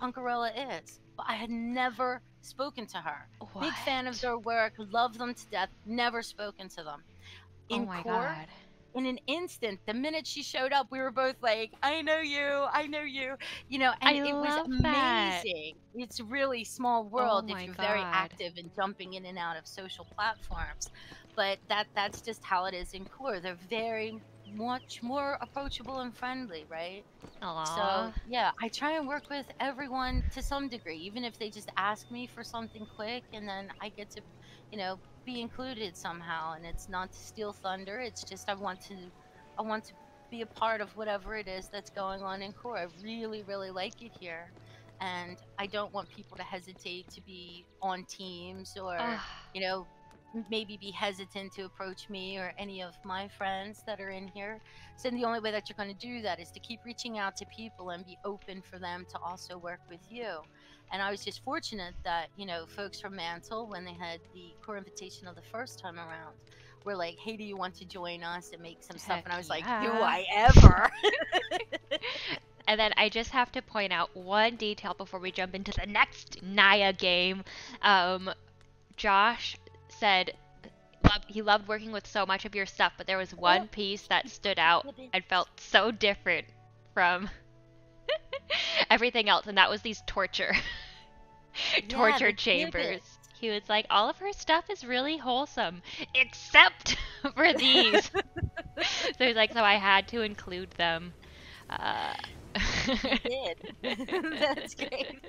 [SPEAKER 2] Punkarella is, but I had never spoken to her. Big fan of their work, love them to death. Never spoken to them. Oh in
[SPEAKER 1] oh my
[SPEAKER 2] court,
[SPEAKER 1] god.
[SPEAKER 2] in an instant, the minute she showed up, we were both like, "I know you, I know you," you know, and
[SPEAKER 1] I
[SPEAKER 2] it was
[SPEAKER 1] love that.
[SPEAKER 2] amazing. It's really small world oh
[SPEAKER 1] if
[SPEAKER 2] you're very active and jumping in and out of social platforms, but that that's just how it is in core. They're very much more approachable and friendly, right?
[SPEAKER 1] Aw.
[SPEAKER 2] So yeah, I try and work with everyone to some degree, even if they just ask me for something quick, and then I get to, you know, be included somehow. And it's not to steal thunder. It's just I want to, I want to be a part of whatever it is that's going on in core. I really, really like it here, and I don't want people to hesitate to be on teams or
[SPEAKER 1] Ah,
[SPEAKER 2] you know, maybe be hesitant to approach me or any of my friends that are in here. So the only way that you're going to do that is to keep reaching out to people and be open for them to also work with you. And I was just fortunate that, you know, folks from Mantle, when they had the core invitational the first time around, were like, hey, do you want to join us and make some stuff? And I was like, do
[SPEAKER 1] yeah.
[SPEAKER 2] I ever?
[SPEAKER 1] And then I just have to point out one detail before we jump into the next Naya game. Um, Josh said he loved working with so much of your stuff, but there was one piece that stood out and felt so different from everything else, and that was these torture torture
[SPEAKER 2] the
[SPEAKER 1] chambers. He was like, all of her stuff is really wholesome, except for these. so he's like, so I had to include them. Uh,
[SPEAKER 2] did. That's great.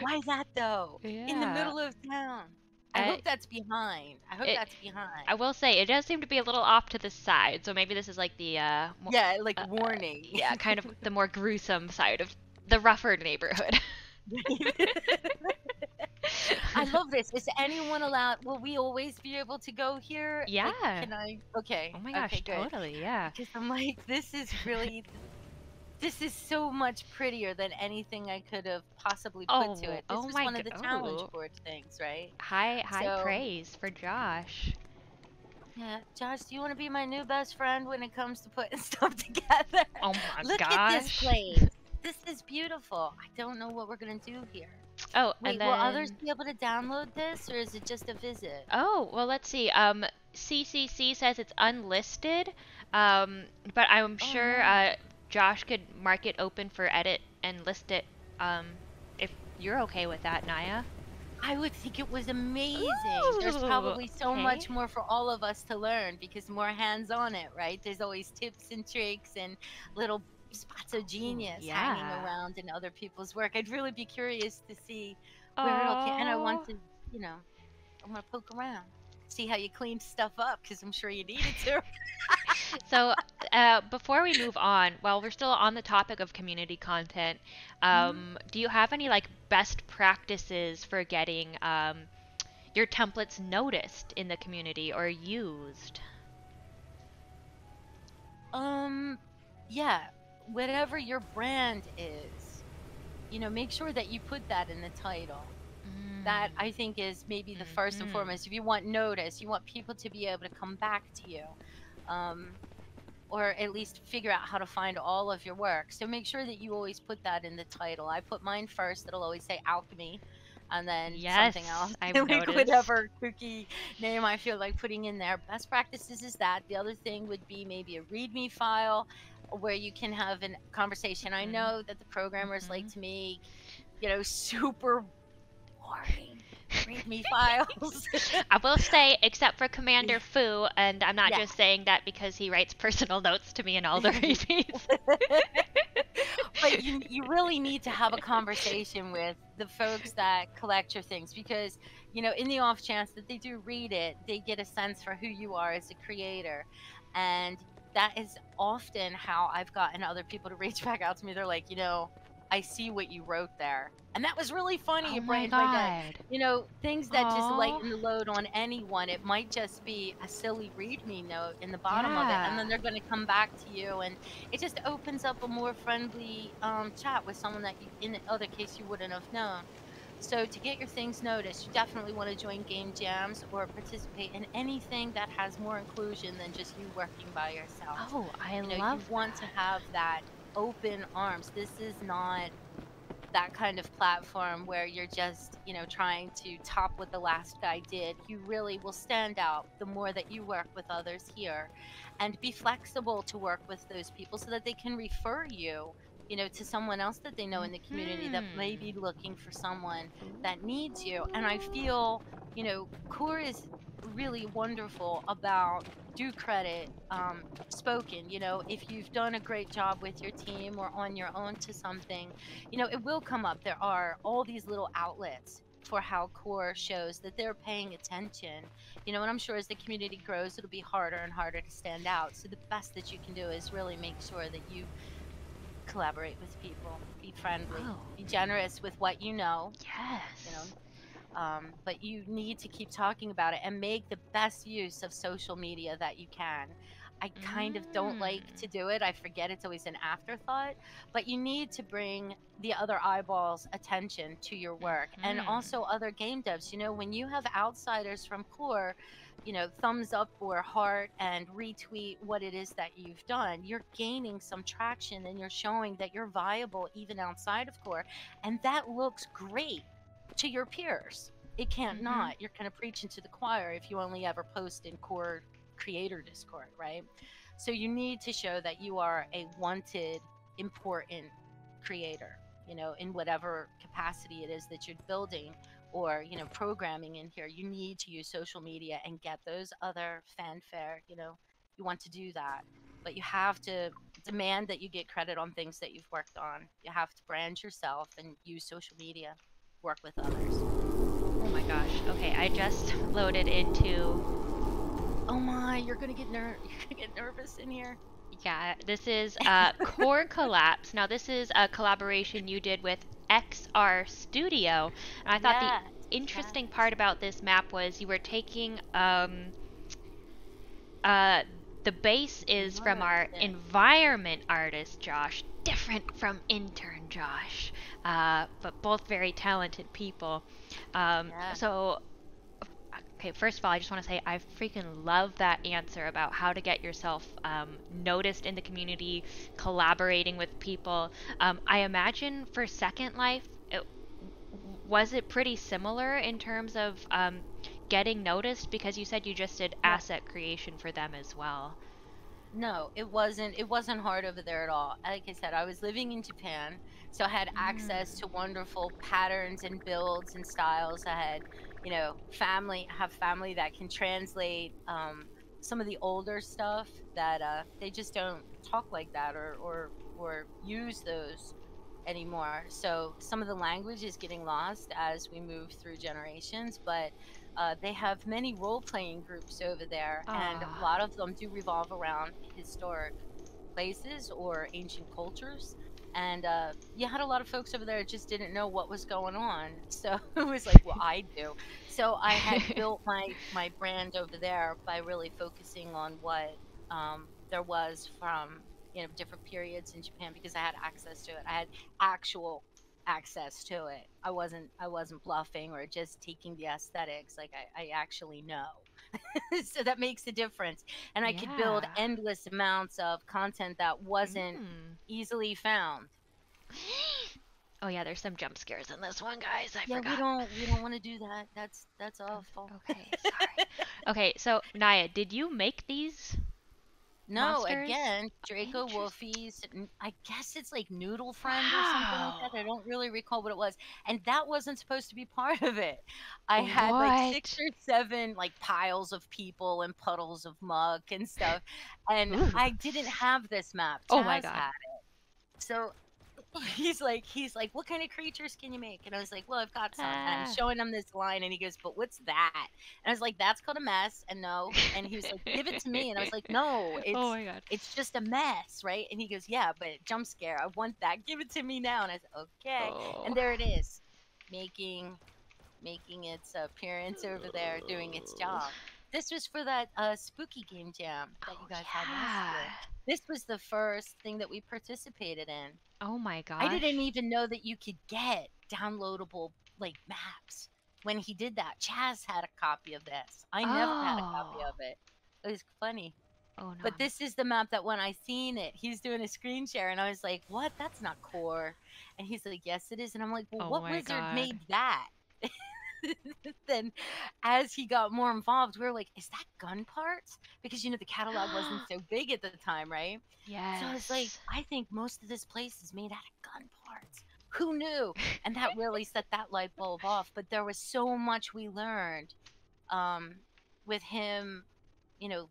[SPEAKER 2] Why is that though? In the middle of town. I, hope that's behind. I hope
[SPEAKER 1] It-
[SPEAKER 2] that's behind.
[SPEAKER 1] I will say it does seem to be a little off to the side, so maybe this is like the uh, mo-
[SPEAKER 2] yeah, like
[SPEAKER 1] uh,
[SPEAKER 2] warning.
[SPEAKER 1] yeah, kind of the more gruesome side of the rougher neighborhood.
[SPEAKER 2] I love this. Is anyone allowed? Will we always be able to go here? Like,
[SPEAKER 1] Yeah.
[SPEAKER 2] can I? Okay.
[SPEAKER 1] Oh my gosh,
[SPEAKER 2] okay,
[SPEAKER 1] totally, yeah.
[SPEAKER 2] Because I'm like, this is really. This is so much prettier than anything I could have possibly put
[SPEAKER 1] Oh,
[SPEAKER 2] to it. This
[SPEAKER 1] oh
[SPEAKER 2] was one of the
[SPEAKER 1] go-
[SPEAKER 2] challenge
[SPEAKER 1] oh.
[SPEAKER 2] board things, right?
[SPEAKER 1] High high
[SPEAKER 2] So-
[SPEAKER 1] praise for Josh.
[SPEAKER 2] Yeah, Josh, do you want to be my new best friend when it comes to putting stuff together?
[SPEAKER 1] Oh my
[SPEAKER 2] Look
[SPEAKER 1] gosh.
[SPEAKER 2] at this place. This is beautiful. I don't know what we're gonna do here.
[SPEAKER 1] Oh,
[SPEAKER 2] Wait,
[SPEAKER 1] and then
[SPEAKER 2] will others be able to download this, or is it just a visit?
[SPEAKER 1] Oh, well, let's see. Um, CCC says it's unlisted, um, but I'm
[SPEAKER 2] Oh,
[SPEAKER 1] sure
[SPEAKER 2] no.
[SPEAKER 1] uh, Josh could mark it open for edit and list it um, if you're okay with that, Naya.
[SPEAKER 2] I would think it was amazing. There's probably so much more for all of us to learn because more hands on it, right? There's always tips and tricks and little spots of genius hanging
[SPEAKER 1] yeah.
[SPEAKER 2] around in other people's work. I'd really be curious to see where it'll ca- and I want to, you know, I want to poke around, see how you clean stuff up because I'm sure you needed to.
[SPEAKER 1] So, uh, before we move on, while we're still on the topic of community content,
[SPEAKER 2] Mm-hmm.
[SPEAKER 1] um, do you have any like best practices for getting um, your templates noticed in the community or used?
[SPEAKER 2] Um, yeah, whatever your brand is, you know, make sure that you put that in the title. That I think is maybe the first and
[SPEAKER 1] Mhm.
[SPEAKER 2] foremost. If you want notice, you want people to be able to come back to you, um, or at least figure out how to find all of your work. So make sure that you always put that in the title. I put mine first. It'll always say Alchemi, and then something else.
[SPEAKER 1] I've
[SPEAKER 2] like
[SPEAKER 1] noticed.
[SPEAKER 2] whatever kooky name I feel like putting in there. Best practices is that. The other thing would be maybe a README file where you can have a conversation. I
[SPEAKER 1] Mhm.
[SPEAKER 2] know that the programmers like
[SPEAKER 1] Mhm.
[SPEAKER 2] to make, you know, super boring README files.
[SPEAKER 1] I will say, except for Commander Foo, and I'm not
[SPEAKER 2] Yeah.
[SPEAKER 1] just saying that because he writes personal notes to me in all the repeats.
[SPEAKER 2] but you, you really need to have a conversation with the folks that collect your things because you know in the off chance that they do read it they get a sense for who you are as a creator and that is often how i've gotten other people to reach back out to me they're like you know i see what you wrote there. And that was really funny
[SPEAKER 1] oh
[SPEAKER 2] it
[SPEAKER 1] my god.
[SPEAKER 2] you know things that just lighten the load on anyone. It might just be a silly readme note in the bottom of it and then they're going to come back to you and it just opens up a more friendly um, chat with someone that you, in the other case you wouldn't have known. So to get your things noticed, you definitely want to join game jams or participate in anything that has more inclusion than just you working by yourself.
[SPEAKER 1] Oh, I
[SPEAKER 2] you know,
[SPEAKER 1] love
[SPEAKER 2] you want to have that open arms. This is not that kind of platform where you're just, you know, trying to top what the last guy did. You really will stand out the more that you work with others here and be flexible to work with those people so that they can refer you, you know, to someone else that they know in the community that may be mm-hmm. looking for someone that needs you. And I feel, you know, Core is really wonderful about due credit um, spoken. You know, if you've done a great job with your team or on your own to something, you know, it will come up. There are all these little outlets for how core shows that they're paying attention you know and i'm sure as the community grows it'll be harder and harder to stand out so the best that you can do is really make sure that you collaborate with people be friendly
[SPEAKER 1] Oh.
[SPEAKER 2] be generous with what you know
[SPEAKER 1] Yes.
[SPEAKER 2] you know um, but you need to keep talking about it and make the best use of social media that you can i kind of don't like
[SPEAKER 1] Mm.
[SPEAKER 2] to do it i forget it's always an afterthought but you need to bring the other eyeballs attention to your work and
[SPEAKER 1] Mhm.
[SPEAKER 2] also other game devs you know when you have outsiders from core you know thumbs up or heart and retweet what it is that you've done you're gaining some traction and you're showing that you're viable even outside of core and that looks great to your peers. It can't
[SPEAKER 1] Mhm.
[SPEAKER 2] not. You're kind of preaching to the choir if you only ever post in core creator discord right? So you need to show that you are a wanted important creator you know in whatever capacity it is that you're building or you know programming in here. You need to use social media and get those other fanfare you know. You want to do that but you have to demand that you get credit on things that you've worked on. You have to brand yourself and use social media work with others
[SPEAKER 1] Oh my gosh. Okay, I just loaded into.
[SPEAKER 2] oh my you're gonna get ner- you're gonna get nervous in here
[SPEAKER 1] Yeah, this is uh, Core Collapse. Now, this is a collaboration you did with XR Studio. And I thought
[SPEAKER 2] Yeah,
[SPEAKER 1] the interesting part about this map was you were taking. Um, uh, the base is from our
[SPEAKER 2] Environment.
[SPEAKER 1] environment artist, Josh. Different from intern Josh, uh, but both very talented people. Um,
[SPEAKER 2] Yeah.
[SPEAKER 1] So, okay, first of all, I just want to say I freaking love that answer about how to get yourself um, noticed in the community, collaborating with people. Um, I imagine for Second Life, it, was it pretty similar in terms of um, getting noticed? Because you said you just did asset creation for them as well.
[SPEAKER 2] No, it wasn't. It wasn't hard over there at all. Like I said, I was living in Japan, so I had access to wonderful patterns and builds and styles. I had, you know, family. I have family that can translate um, some of the older stuff that uh, they just don't talk like that or or or use those anymore. So some of the language is getting lost as we move through generations, but uh, they have many role-playing groups over there, and
[SPEAKER 1] Ah.
[SPEAKER 2] a lot of them do revolve around historic places or ancient cultures. And uh, you had a lot of folks over there that just didn't know what was going on. So it was like, well, I do. So I had built my my brand over there by really focusing on what um, there was from you know different periods in Japan because I had access to it. I had actual access to it. I wasn't I wasn't bluffing or just taking the aesthetics. Like I, I actually know. so that makes a difference. And I could build endless amounts of content that wasn't
[SPEAKER 1] Mm.
[SPEAKER 2] easily found.
[SPEAKER 1] Oh yeah, there's some jump scares in this one, guys. I
[SPEAKER 2] yeah,
[SPEAKER 1] forgot.
[SPEAKER 2] we don't we don't want to do that. That's that's awful.
[SPEAKER 1] Okay, sorry. okay, so Naya, did you make these?
[SPEAKER 2] No,
[SPEAKER 1] Monsters?
[SPEAKER 2] again, Draco Wolfie's. I guess it's like Noodle Friend or something like that. I don't really recall what it was, and that wasn't supposed to be part of it. I had like six or seven like piles of people and puddles of muck and stuff, and
[SPEAKER 1] Ooh.
[SPEAKER 2] I didn't have this map.
[SPEAKER 1] Oh my God.
[SPEAKER 2] Had it. So he's like, he's like, what kind of creatures can you make? And I was like, well, I've got some. And
[SPEAKER 1] Ah.
[SPEAKER 2] I'm showing him this line, and he goes, but what's that? And I was like, that's called a mess. And no, and he was like, give it to me. And I was like, no, it's
[SPEAKER 1] oh my god.
[SPEAKER 2] it's just a mess, right? And he goes, yeah, but jump scare. I want that. Give it to me now. And I said, okay.
[SPEAKER 1] Oh.
[SPEAKER 2] And there it is, making making its appearance over there, doing its job. This was for that uh, spooky game jam that you
[SPEAKER 1] Oh,
[SPEAKER 2] guys had last year.
[SPEAKER 1] yeah.
[SPEAKER 2] This was the first thing that we participated in.
[SPEAKER 1] Oh my god.
[SPEAKER 2] I didn't even know that you could get downloadable like maps when he did that. Chaz had a copy of this. I never had a copy
[SPEAKER 1] Oh.
[SPEAKER 2] of it. It was funny.
[SPEAKER 1] Oh no.
[SPEAKER 2] But this is the map that when I seen it, he's doing a screen share, and I was like, "What? That's not core." And he's like, "Yes, it is." And I'm like, "Well,
[SPEAKER 1] Oh
[SPEAKER 2] what wizard
[SPEAKER 1] God.
[SPEAKER 2] made that?" then, as he got more involved, we were like, "Is that gun parts?" Because you know the catalog wasn't so big at the time, right?
[SPEAKER 1] Yeah.
[SPEAKER 2] So I was like, "I think most of this place is made out of gun parts." Who knew? And that really set that light bulb off. But there was so much we learned um, with him, you know,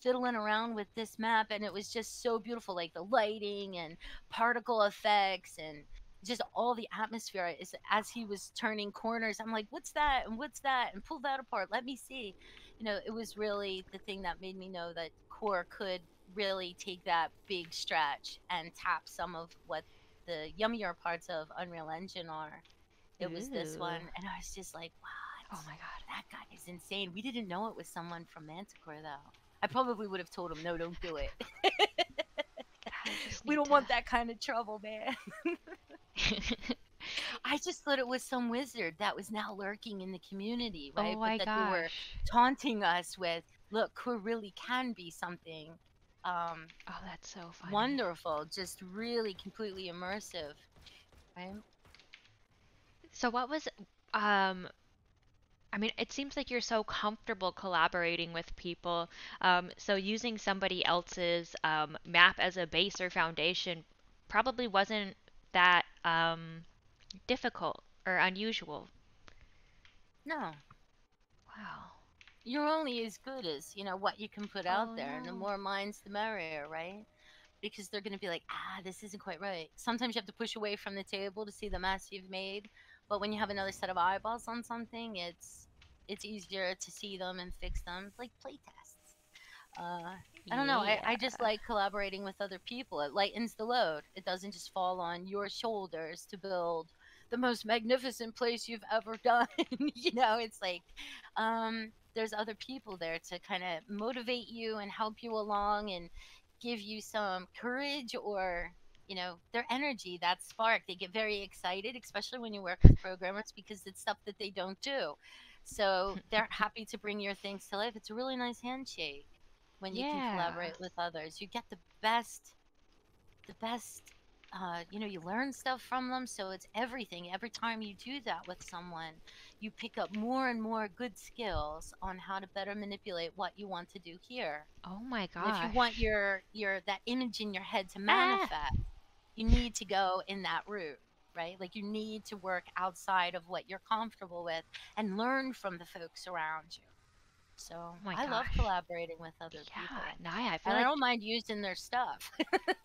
[SPEAKER 2] fiddling around with this map and it was just so beautiful like the lighting and particle effects and just all the atmosphere is as he was turning corners i'm like what's that and what's that and pull that apart let me see you know it was really the thing that made me know that core could really take that big stretch and tap some of what the yummier parts of unreal engine are it was this one and i was just like wow
[SPEAKER 1] Oh my god.
[SPEAKER 2] that guy is insane. We didn't know it was someone from Manticore, though. I probably would have told him, no, don't do it. We don't
[SPEAKER 1] to-
[SPEAKER 2] want that kind of trouble, man. I just thought it was some wizard that was now lurking in the community, right?
[SPEAKER 1] oh my
[SPEAKER 2] but that they were
[SPEAKER 1] gosh.
[SPEAKER 2] taunting us with, look, Core really can be something um,
[SPEAKER 1] Oh, that's so funny.
[SPEAKER 2] wonderful, just really completely immersive, right?
[SPEAKER 1] So what was um I mean, it seems like you're so comfortable collaborating with people. Um, so using somebody else's um, map as a base or foundation probably wasn't that um, difficult or unusual.
[SPEAKER 2] No,
[SPEAKER 1] Wow.
[SPEAKER 2] you're only as good as you know what you can put
[SPEAKER 1] Oh,
[SPEAKER 2] out there. And the more minds the merrier right? Because they're going to be like ah this isn't quite right. Sometimes you have to push away from the table to see the mess you've made. But when you have another set of eyeballs on something it's it's easier to see them and fix them. It's like play tests uh, I don't know. I, I just like collaborating with other people. It lightens the load. It doesn't just fall on your shoulders to build the most magnificent place you've ever done. you know, it's like um, there's other people there to kind of motivate you and help you along and give you some courage or you know their energy that spark they get very excited especially when you work with programmers because it's stuff that they don't do so they're happy to bring your things to life it's a really nice handshake when you can collaborate with others. You get the best the best uh, you know you learn stuff from them so it's everything. Every time you do that with someone you pick up more and more good skills on how to better manipulate what you want to do here.
[SPEAKER 1] Oh my gosh.
[SPEAKER 2] if you want your your that image in your head to
[SPEAKER 1] Ah.
[SPEAKER 2] manifest you need to go in that route right? Like you need to work outside of what you're comfortable with and learn from the folks around you so
[SPEAKER 1] Oh
[SPEAKER 2] i love collaborating with other
[SPEAKER 1] yeah,
[SPEAKER 2] people
[SPEAKER 1] Naya, I feel
[SPEAKER 2] and i don't mind using their stuff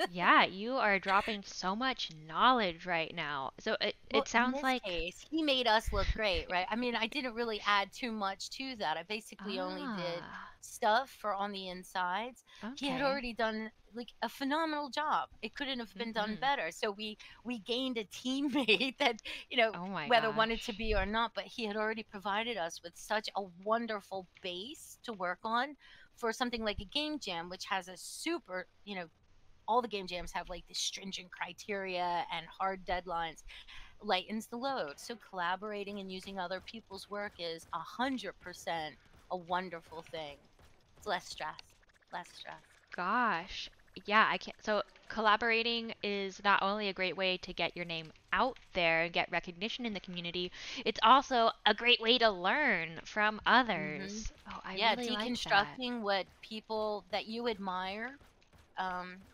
[SPEAKER 1] yeah, you are dropping so much knowledge right now. So it,
[SPEAKER 2] Well,
[SPEAKER 1] it sounds
[SPEAKER 2] in this
[SPEAKER 1] like
[SPEAKER 2] case, he made us look great, right? I mean, I didn't really add too much to that. I basically only did
[SPEAKER 1] Ah,
[SPEAKER 2] stuff for on the insides. He had already done like a phenomenal job. It couldn't have been done
[SPEAKER 1] Mhm.
[SPEAKER 2] better. So we we gained a teammate that you know
[SPEAKER 1] Oh
[SPEAKER 2] whether wanted to be or not, but he had already provided us with such a wonderful base to work on for something like a game jam, which has a super you know all the game jams have like the stringent criteria and hard deadlines lightens the load so collaborating and using other people's work is a hundred percent a wonderful thing it's less stress less stress
[SPEAKER 1] Gosh. Yeah, I can't. So collaborating is not only a great way to get your name out there and get recognition in the community, it's also a great way to learn from others. Oh, I
[SPEAKER 2] yeah
[SPEAKER 1] really like that.
[SPEAKER 2] deconstructing what people that you admire um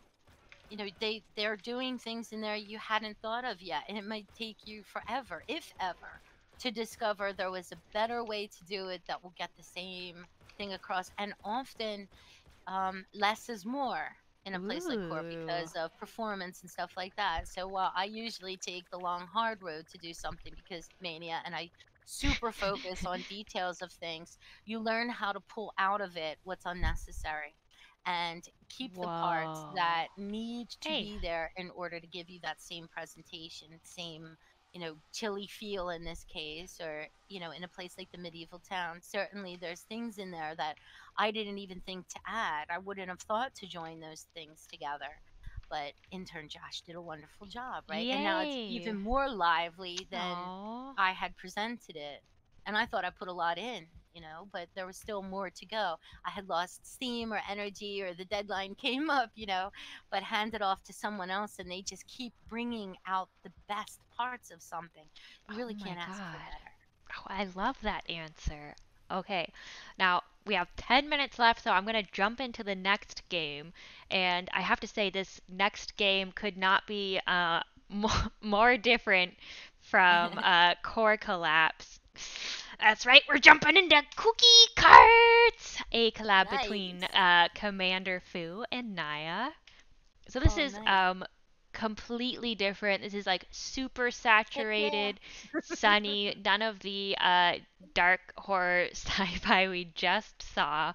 [SPEAKER 2] you know they they're doing things in there you hadn't thought of yet and it might take you forever if ever to discover there was a better way to do it that will get the same across and often um, less is more in a place like core because of performance and stuff like that. So while i usually take the long hard road to do something because mania and i super focus on details of things you learn how to pull out of it what's unnecessary and keep the parts that need to
[SPEAKER 1] Hey.
[SPEAKER 2] be there in order to give you that same presentation same you know chilly feel in this case or you know in a place like the medieval town certainly there's things in there that i didn't even think to add i wouldn't have thought to join those things together but intern Josh did a wonderful job, right? And now it's even more lively than
[SPEAKER 1] Aw.
[SPEAKER 2] I had presented it. And I thought I put a lot in, you know, but there was still more to go. I had lost steam or energy or the deadline came up, you know, but hand it off to someone else and they just keep bringing out the best parts of something. You really
[SPEAKER 1] Oh
[SPEAKER 2] can't ask for
[SPEAKER 1] God.
[SPEAKER 2] better.
[SPEAKER 1] Oh, I love that answer. Okay, now we have 10 minutes left, so I'm going to jump into the next game. And I have to say, this next game could not be uh, more, more different from uh, Core Collapse. That's right, we're jumping into Cookie Carts, a collab between uh, CommanderFoo and Naya. So this
[SPEAKER 2] Oh,
[SPEAKER 1] is
[SPEAKER 2] nice.
[SPEAKER 1] um completely different. This is like super saturated, sunny, none of the uh dark horror sci-fi we just saw.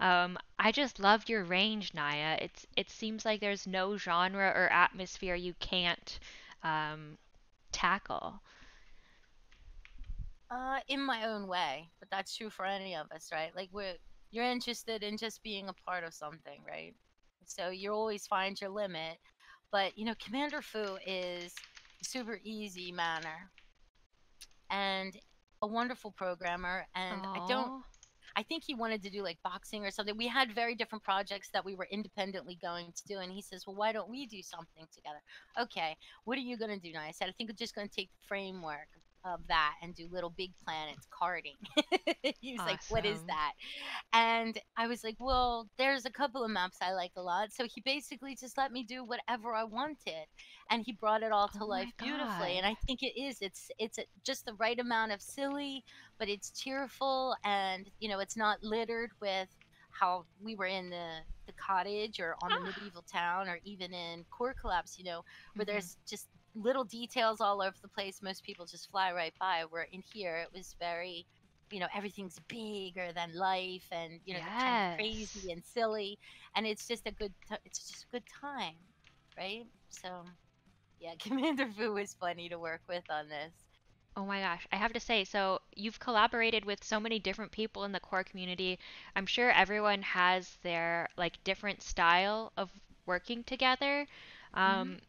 [SPEAKER 1] Um I just love your range, Naya. It's it seems like there's no genre or atmosphere you can't um tackle.
[SPEAKER 2] Uh, in my own way, but that's true for any of us, right? Like we're you're interested in just being a part of something, right? So you always find your limit. But you know, CommanderFoo is super easy manner and a wonderful programmer. And I don't I think he wanted to do like boxing or something. We had very different projects that we were independently going to do. And he says, Well, why don't we do something together? Okay, what are you going to do now? I said, I think we're just going to take the framework of that and do Little Big Planets karting. he was like, What is that? And I was like, Well, there's a couple of maps I like a lot. So he basically just let me do whatever I wanted. And he brought it all to
[SPEAKER 1] Oh
[SPEAKER 2] life beautifully. And I think it is. It's it's a, just the right amount of silly but it's cheerful and you know it's not littered with how we were in the the cottage or on the
[SPEAKER 1] Ah.
[SPEAKER 2] medieval town or even in core collapse you know where
[SPEAKER 1] Mhm.
[SPEAKER 2] there's just little details all over the place. Most people just fly right by where in here it was very you know everything's bigger than life and you know they're kind of crazy and silly. And it's just a good t- it's just a good time right? So yeah CommanderFoo was funny to work with on this.
[SPEAKER 1] Oh my gosh, I have to say, so you've collaborated with so many different people in the core community. I'm sure everyone has their like different style of working together. Um,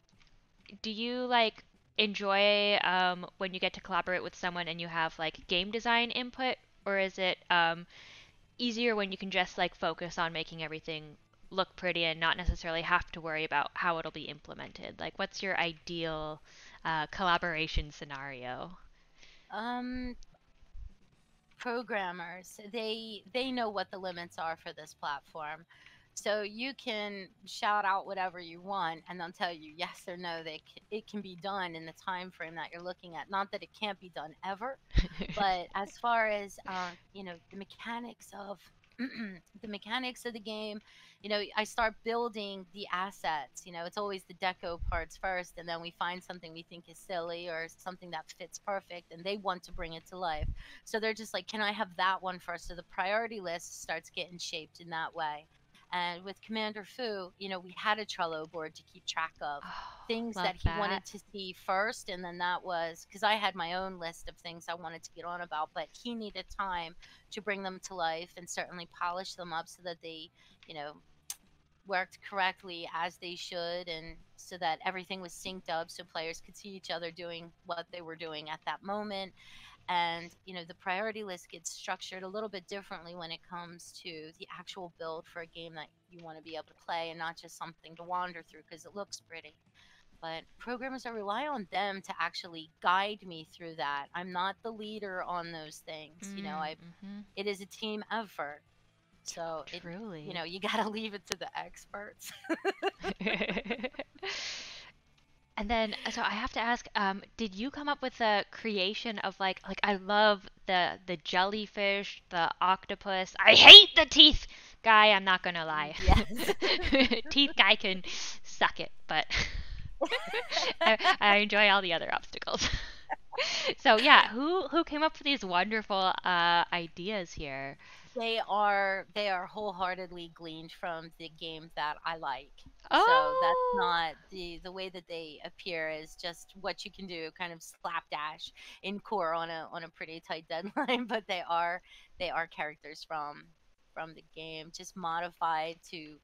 [SPEAKER 1] do you like enjoy um, when you get to collaborate with someone and you have like game design input, or is it um, easier when you can just like focus on making everything look pretty and not necessarily have to worry about how it'll be implemented? Like, what's your ideal uh, collaboration scenario?
[SPEAKER 2] Um, programmers, they they know what the limits are for this platform. So you can shout out whatever you want, and they'll tell you yes or no. They c- it can be done in the time frame that you're looking at. Not that it can't be done ever, but as far as uh, you know, the mechanics of the mechanics of the game, you know, I start building the assets. You know, it's always the deco parts first, and then we find something we think is silly or something that fits perfect, and they want to bring it to life. So they're just like, "Can I have that one first? So the priority list starts getting shaped in that way. And with CommanderFoo, you know, we had a Trello board to keep track of
[SPEAKER 1] Oh,
[SPEAKER 2] things that he
[SPEAKER 1] that.
[SPEAKER 2] wanted to see first and then that was because i had my own list of things i wanted to get on about but he needed time to bring them to life and certainly polish them up so that they you know worked correctly as they should and so that everything was synced up so players could see each other doing what they were doing at that moment and you know the priority list gets structured a little bit differently when it comes to the actual build for a game that you want to be able to play and not just something to wander through because it looks pretty but programmers i rely on them to actually guide me through that i'm not the leader on those things you know i
[SPEAKER 1] Mm,
[SPEAKER 2] it is a team effort so
[SPEAKER 1] mhm.
[SPEAKER 2] it
[SPEAKER 1] Truly.
[SPEAKER 2] you know you got to leave it to the experts
[SPEAKER 1] And then, so I have to ask, um, did you come up with the creation of like, like I love the the jellyfish, the octopus. I hate the teeth guy. I'm not gonna lie.
[SPEAKER 2] Yes.
[SPEAKER 1] Teeth guy can suck it, but I, I enjoy all the other obstacles. So yeah, who who came up with these wonderful uh, ideas here?
[SPEAKER 2] They are they are wholeheartedly gleaned from the game that i like
[SPEAKER 1] Oh,
[SPEAKER 2] so that's not the the way that they appear is just what you can do kind of slapdash in core on a on a pretty tight deadline but they are they are characters from from the game just modified to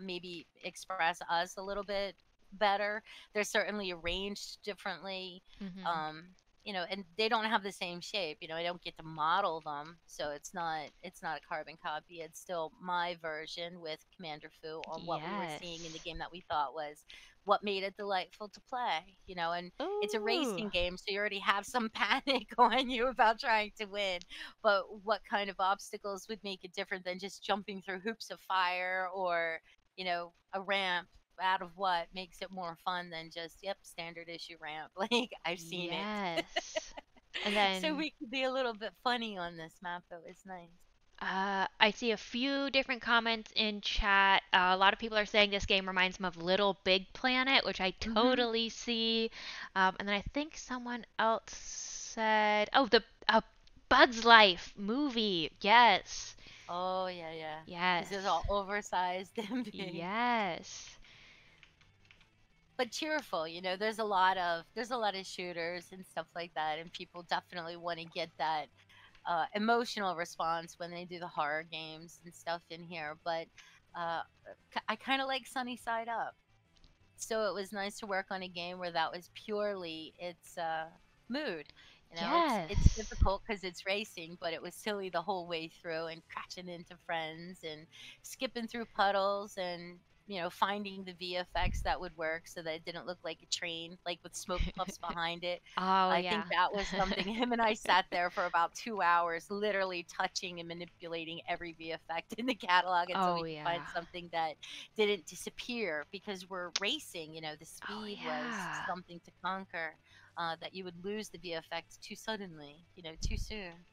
[SPEAKER 2] maybe express us a little bit better. They're certainly arranged differently.
[SPEAKER 1] hmm
[SPEAKER 2] Um, you know, and they don't have the same shape. You know, I don't get to model them, so it's not it's not a carbon copy. It's still my version with Commander Fu on what we were seeing in the game that we thought was what made it delightful to play. You know, and it's a racing game, so you already have some panic on you about trying to win. But what kind of obstacles would make it different than just jumping through hoops of fire or, you know, a ramp? Out of what makes it more fun than just, yep, standard issue ramp. Like, I've seen it.
[SPEAKER 1] Yes. And
[SPEAKER 2] so we could be a little bit funny on this map. It was nice.
[SPEAKER 1] uh, I see a few different comments in chat. Uh, a lot of people are saying this game reminds them of LittleBigPlanet, which I
[SPEAKER 2] hmm
[SPEAKER 1] totally see. Um, and then I think someone else said, "Oh, the uh, Bug's Life movie." Yes,
[SPEAKER 2] Oh, yeah, yeah. Because This
[SPEAKER 1] is
[SPEAKER 2] all oversized and big.
[SPEAKER 1] yes.
[SPEAKER 2] But cheerful you know there's a lot of there's a lot of shooters and stuff like that and people definitely want to get that uh, emotional response when they do the horror games and stuff in here but uh, i kind of like sunny side up. So it was nice to work on a game where that was purely its uh, mood you know it's it's difficult because it's racing but it was silly the whole way through and crashing into friends and skipping through puddles and you know finding the vfx that would work so that it didn't look like a train like with smoke puffs behind it
[SPEAKER 1] Oh
[SPEAKER 2] i think that was something him and i sat there for about two hours literally touching and manipulating every vfx in the catalog until
[SPEAKER 1] Oh
[SPEAKER 2] we could find something that didn't disappear because we're racing. You know, the
[SPEAKER 1] Oh
[SPEAKER 2] speed was something to conquer. Uh, that you would lose the VFX too suddenly, you know, too soon.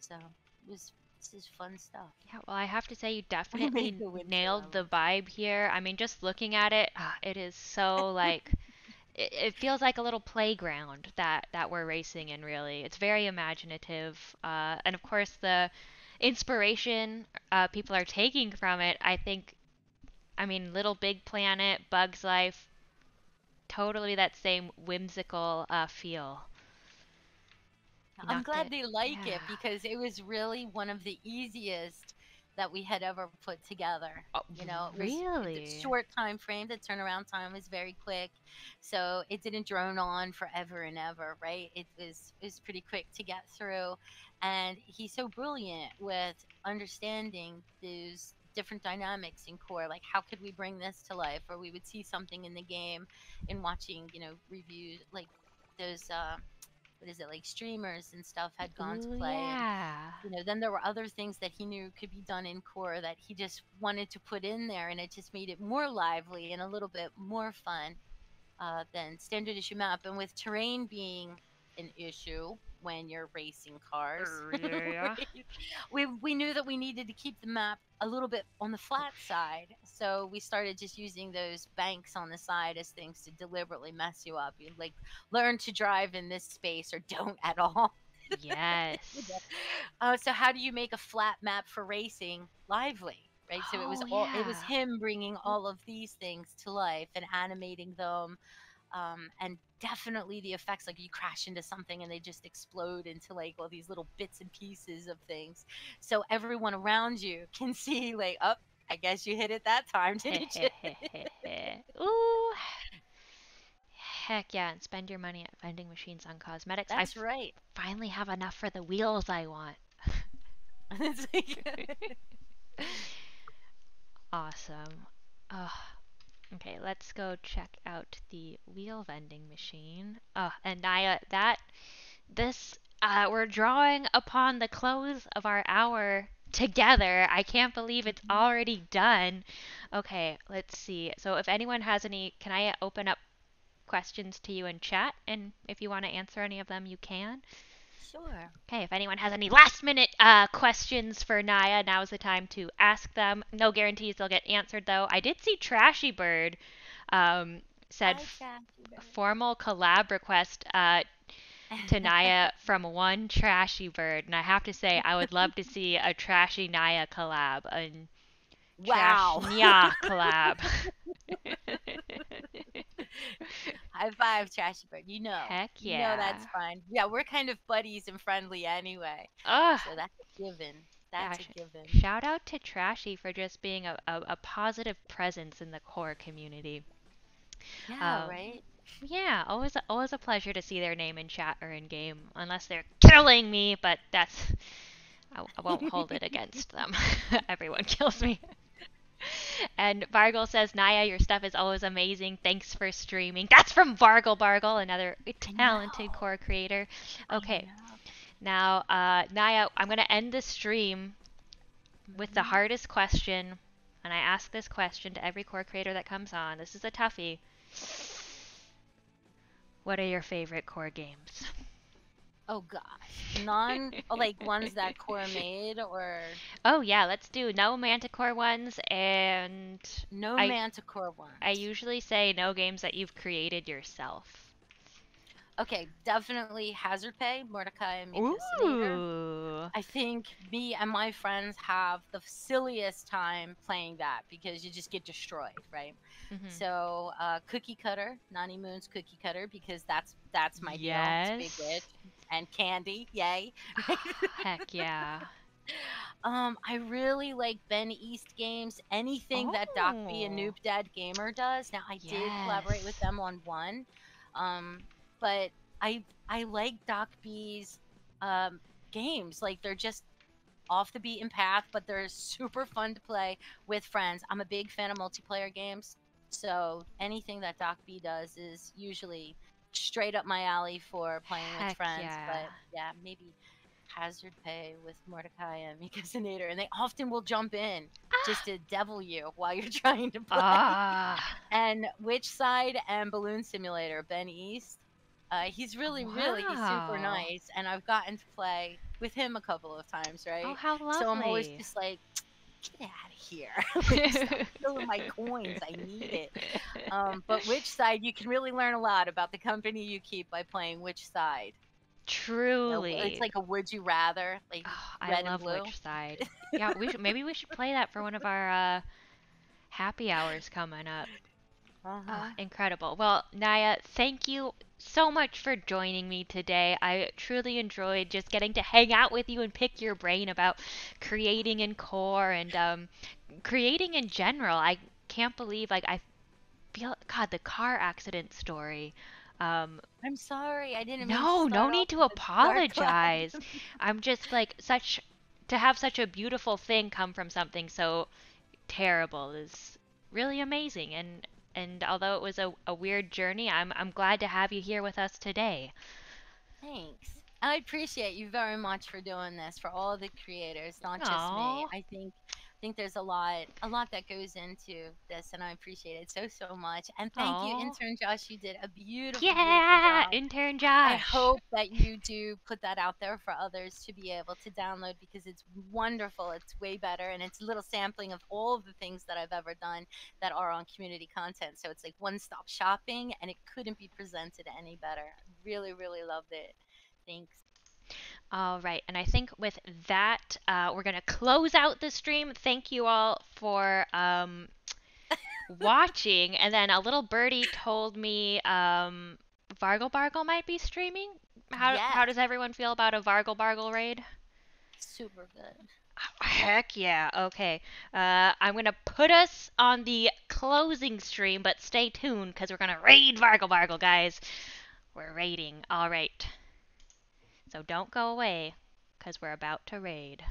[SPEAKER 2] So it was this is fun stuff.
[SPEAKER 1] Yeah, well, I have to say you definitely
[SPEAKER 2] the
[SPEAKER 1] nailed the vibe here. I mean, just looking at it, ah, it is so like it, it feels like a little playground that that we're racing in, really. It's very imaginative. Uh, and of course, the inspiration uh, people are taking from it, I think, I mean, LittleBigPlanet, Bug's Life, totally that same whimsical uh, feel. You
[SPEAKER 2] I'm glad
[SPEAKER 1] it.
[SPEAKER 2] they like it because it was really one of the easiest that we had ever put together.
[SPEAKER 1] Oh,
[SPEAKER 2] You know, it was the
[SPEAKER 1] really?
[SPEAKER 2] short time frame. The turnaround time was very quick, so it didn't drone on forever and ever. Right? It was it was pretty quick to get through, and he's so brilliant with understanding those different dynamics in core like how could we bring this to life or we would see something in the game in watching you know reviews like those uh what is it like streamers and stuff had gone to play and
[SPEAKER 1] yeah.
[SPEAKER 2] you know then there were other things that he knew could be done in core that he just wanted to put in there and it just made it more lively and a little bit more fun uh, than standard issue map and with terrain being an issue when you're racing cars.
[SPEAKER 1] Yeah.
[SPEAKER 2] we, we knew that we needed to keep the map a little bit on the flat side so we started just using those banks on the side as things to deliberately mess you up. You like learn to drive in this space or don't at all.
[SPEAKER 1] Yes.
[SPEAKER 2] uh, so how do you make a flat map for racing lively right? So it was
[SPEAKER 1] Oh,
[SPEAKER 2] all it was him bringing all of these things to life and animating them um, and definitely the effects like you crash into something and they just explode into like all these little bits and pieces of things so everyone around you can see like oh i guess you hit it that time didn't you
[SPEAKER 1] Ooh. Heck yeah, and spend your money at vending machines on cosmetics.
[SPEAKER 2] That's
[SPEAKER 1] f-
[SPEAKER 2] right
[SPEAKER 1] finally have enough for the wheels I want. Awesome. Oh, okay, let's go check out the wheel vending machine. Oh, and Naya, that this uh, we're drawing upon the close of our hour together. I can't believe it's already done. Okay, let's see. So if anyone has any, can I open up questions to you in chat? And if you want to answer any of them, you can.
[SPEAKER 2] Sure
[SPEAKER 1] Okay, if anyone has any last minute uh, questions for Naya, now's the time to ask them. No guarantees they'll get answered, though. I did see Trashy Bird um, said
[SPEAKER 2] hi
[SPEAKER 1] f- formal collab request uh, to Naya from one Trashy Bird, and I have to say, I would love to see a Trashy Naya collab, a Trash
[SPEAKER 2] wow
[SPEAKER 1] Nya collab.
[SPEAKER 2] High five, Trashy Bird. You know.
[SPEAKER 1] Heck
[SPEAKER 2] You know that's
[SPEAKER 1] yeah.
[SPEAKER 2] fine. Yeah, we're kind of buddies and friendly anyway.
[SPEAKER 1] Ugh,
[SPEAKER 2] So that's a given.
[SPEAKER 1] yeah,
[SPEAKER 2] That's a given.
[SPEAKER 1] shout out to Trashy for just being a, a, a positive presence in the core community.
[SPEAKER 2] Yeah,
[SPEAKER 1] Um,
[SPEAKER 2] right.
[SPEAKER 1] yeah, always always a pleasure to see their name in chat or in game, unless they're killing me, but that's I, I won't hold it against them. Everyone kills me. And Vargle says, Naya, your stuff is always amazing. Thanks for streaming. That's from Vargle Bargle, another talented core creator. Okay, now, uh, Naya, I'm going to end the stream with the
[SPEAKER 2] Mhm.
[SPEAKER 1] hardest question. And I ask this question to every core creator that comes on. This is a toughie. What are your favorite core games?
[SPEAKER 2] Oh gosh, non like ones that Core made or
[SPEAKER 1] Oh, yeah, let's do no Manticore ones. And
[SPEAKER 2] no
[SPEAKER 1] I-
[SPEAKER 2] Manticore ones.
[SPEAKER 1] I usually say no games that you've created yourself.
[SPEAKER 2] Okay, definitely Hazard Pay, Mordecai and.
[SPEAKER 1] Ooh.
[SPEAKER 2] I think me and my friends have the silliest time playing that because you just get destroyed, right?
[SPEAKER 1] Mhm.
[SPEAKER 2] So uh, Cookie Cutter, Nani Moon's Cookie Cutter, because that's that's my deal. Big
[SPEAKER 1] Yes.
[SPEAKER 2] Witch and Candy, yay!
[SPEAKER 1] Heck yeah.
[SPEAKER 2] Um, I really like Ben East games. Anything that Doc B and
[SPEAKER 1] Oh.
[SPEAKER 2] Noob Dad Gamer does. Now I did collaborate with them on one, um, but I I like Doc B's um, games. Like they're just off the beaten path, but they're super fun to play with friends. I'm a big fan of multiplayer games, so anything that Doc B does is usually straight up my alley for playing with friends.
[SPEAKER 1] yeah.
[SPEAKER 2] But yeah, maybe Hazard Pay with Mordecai and Mikasinator, and they often will jump in just to devil you while you're trying to play.
[SPEAKER 1] Ah.
[SPEAKER 2] And Which Side and Balloon Simulator, Ben East. Uh, he's really, really, he's super nice, and I've gotten to play with him a couple of times, right?
[SPEAKER 1] Oh, how lovely.
[SPEAKER 2] so I'm always just like, get out of here. Like, stealing my coins. I need it. Um, but which side? You can really learn a lot about the company you keep by playing which side. You know,
[SPEAKER 1] Truly.
[SPEAKER 2] It's like a would you rather. Like
[SPEAKER 1] Oh, I love
[SPEAKER 2] blue.
[SPEAKER 1] which side. Yeah, we should, maybe we should play that for one of our uh, happy hours coming up.
[SPEAKER 2] Uh
[SPEAKER 1] Ah, incredible. Well, Naya, thank you so much for joining me today. I truly enjoyed just getting to hang out with you and pick your brain about creating in core and um, creating in general. I can't believe, like, I feel, God, the car accident story. Um,
[SPEAKER 2] I'm sorry. I didn't. mean
[SPEAKER 1] no, no need to
[SPEAKER 2] with a dark cloud.
[SPEAKER 1] apologize. I'm just like such to have such a beautiful thing come from something so terrible is really amazing and and although it was a, a weird journey, I'm I'm glad to have you here with us today.
[SPEAKER 2] Thanks. I appreciate you very much for doing this for all the creators, not just me. I think think there's a lot a lot that goes into this and I appreciate it so so much. And thank you, intern Josh, you did a beautiful,
[SPEAKER 1] Yeah,
[SPEAKER 2] beautiful job.
[SPEAKER 1] intern Josh.
[SPEAKER 2] I hope that you do put that out there for others to be able to download because it's wonderful. It's way better and it's a little sampling of all of the things that I've ever done that are on community content. So it's like one stop shopping and it couldn't be presented any better. Really, really loved it. Thanks.
[SPEAKER 1] All right, and I think with that, uh, we're gonna close out the stream. Thank you all for um, watching. And then a little birdie told me um, Vargle Bargle might be streaming. How how does everyone feel about a Vargle Bargle raid?
[SPEAKER 2] Super good.
[SPEAKER 1] Heck yeah. Okay. Uh, I'm gonna put us on the closing stream, but stay tuned because we're gonna raid Vargle Bargle, guys. We're raiding. All right. So don't go away because we're about to raid.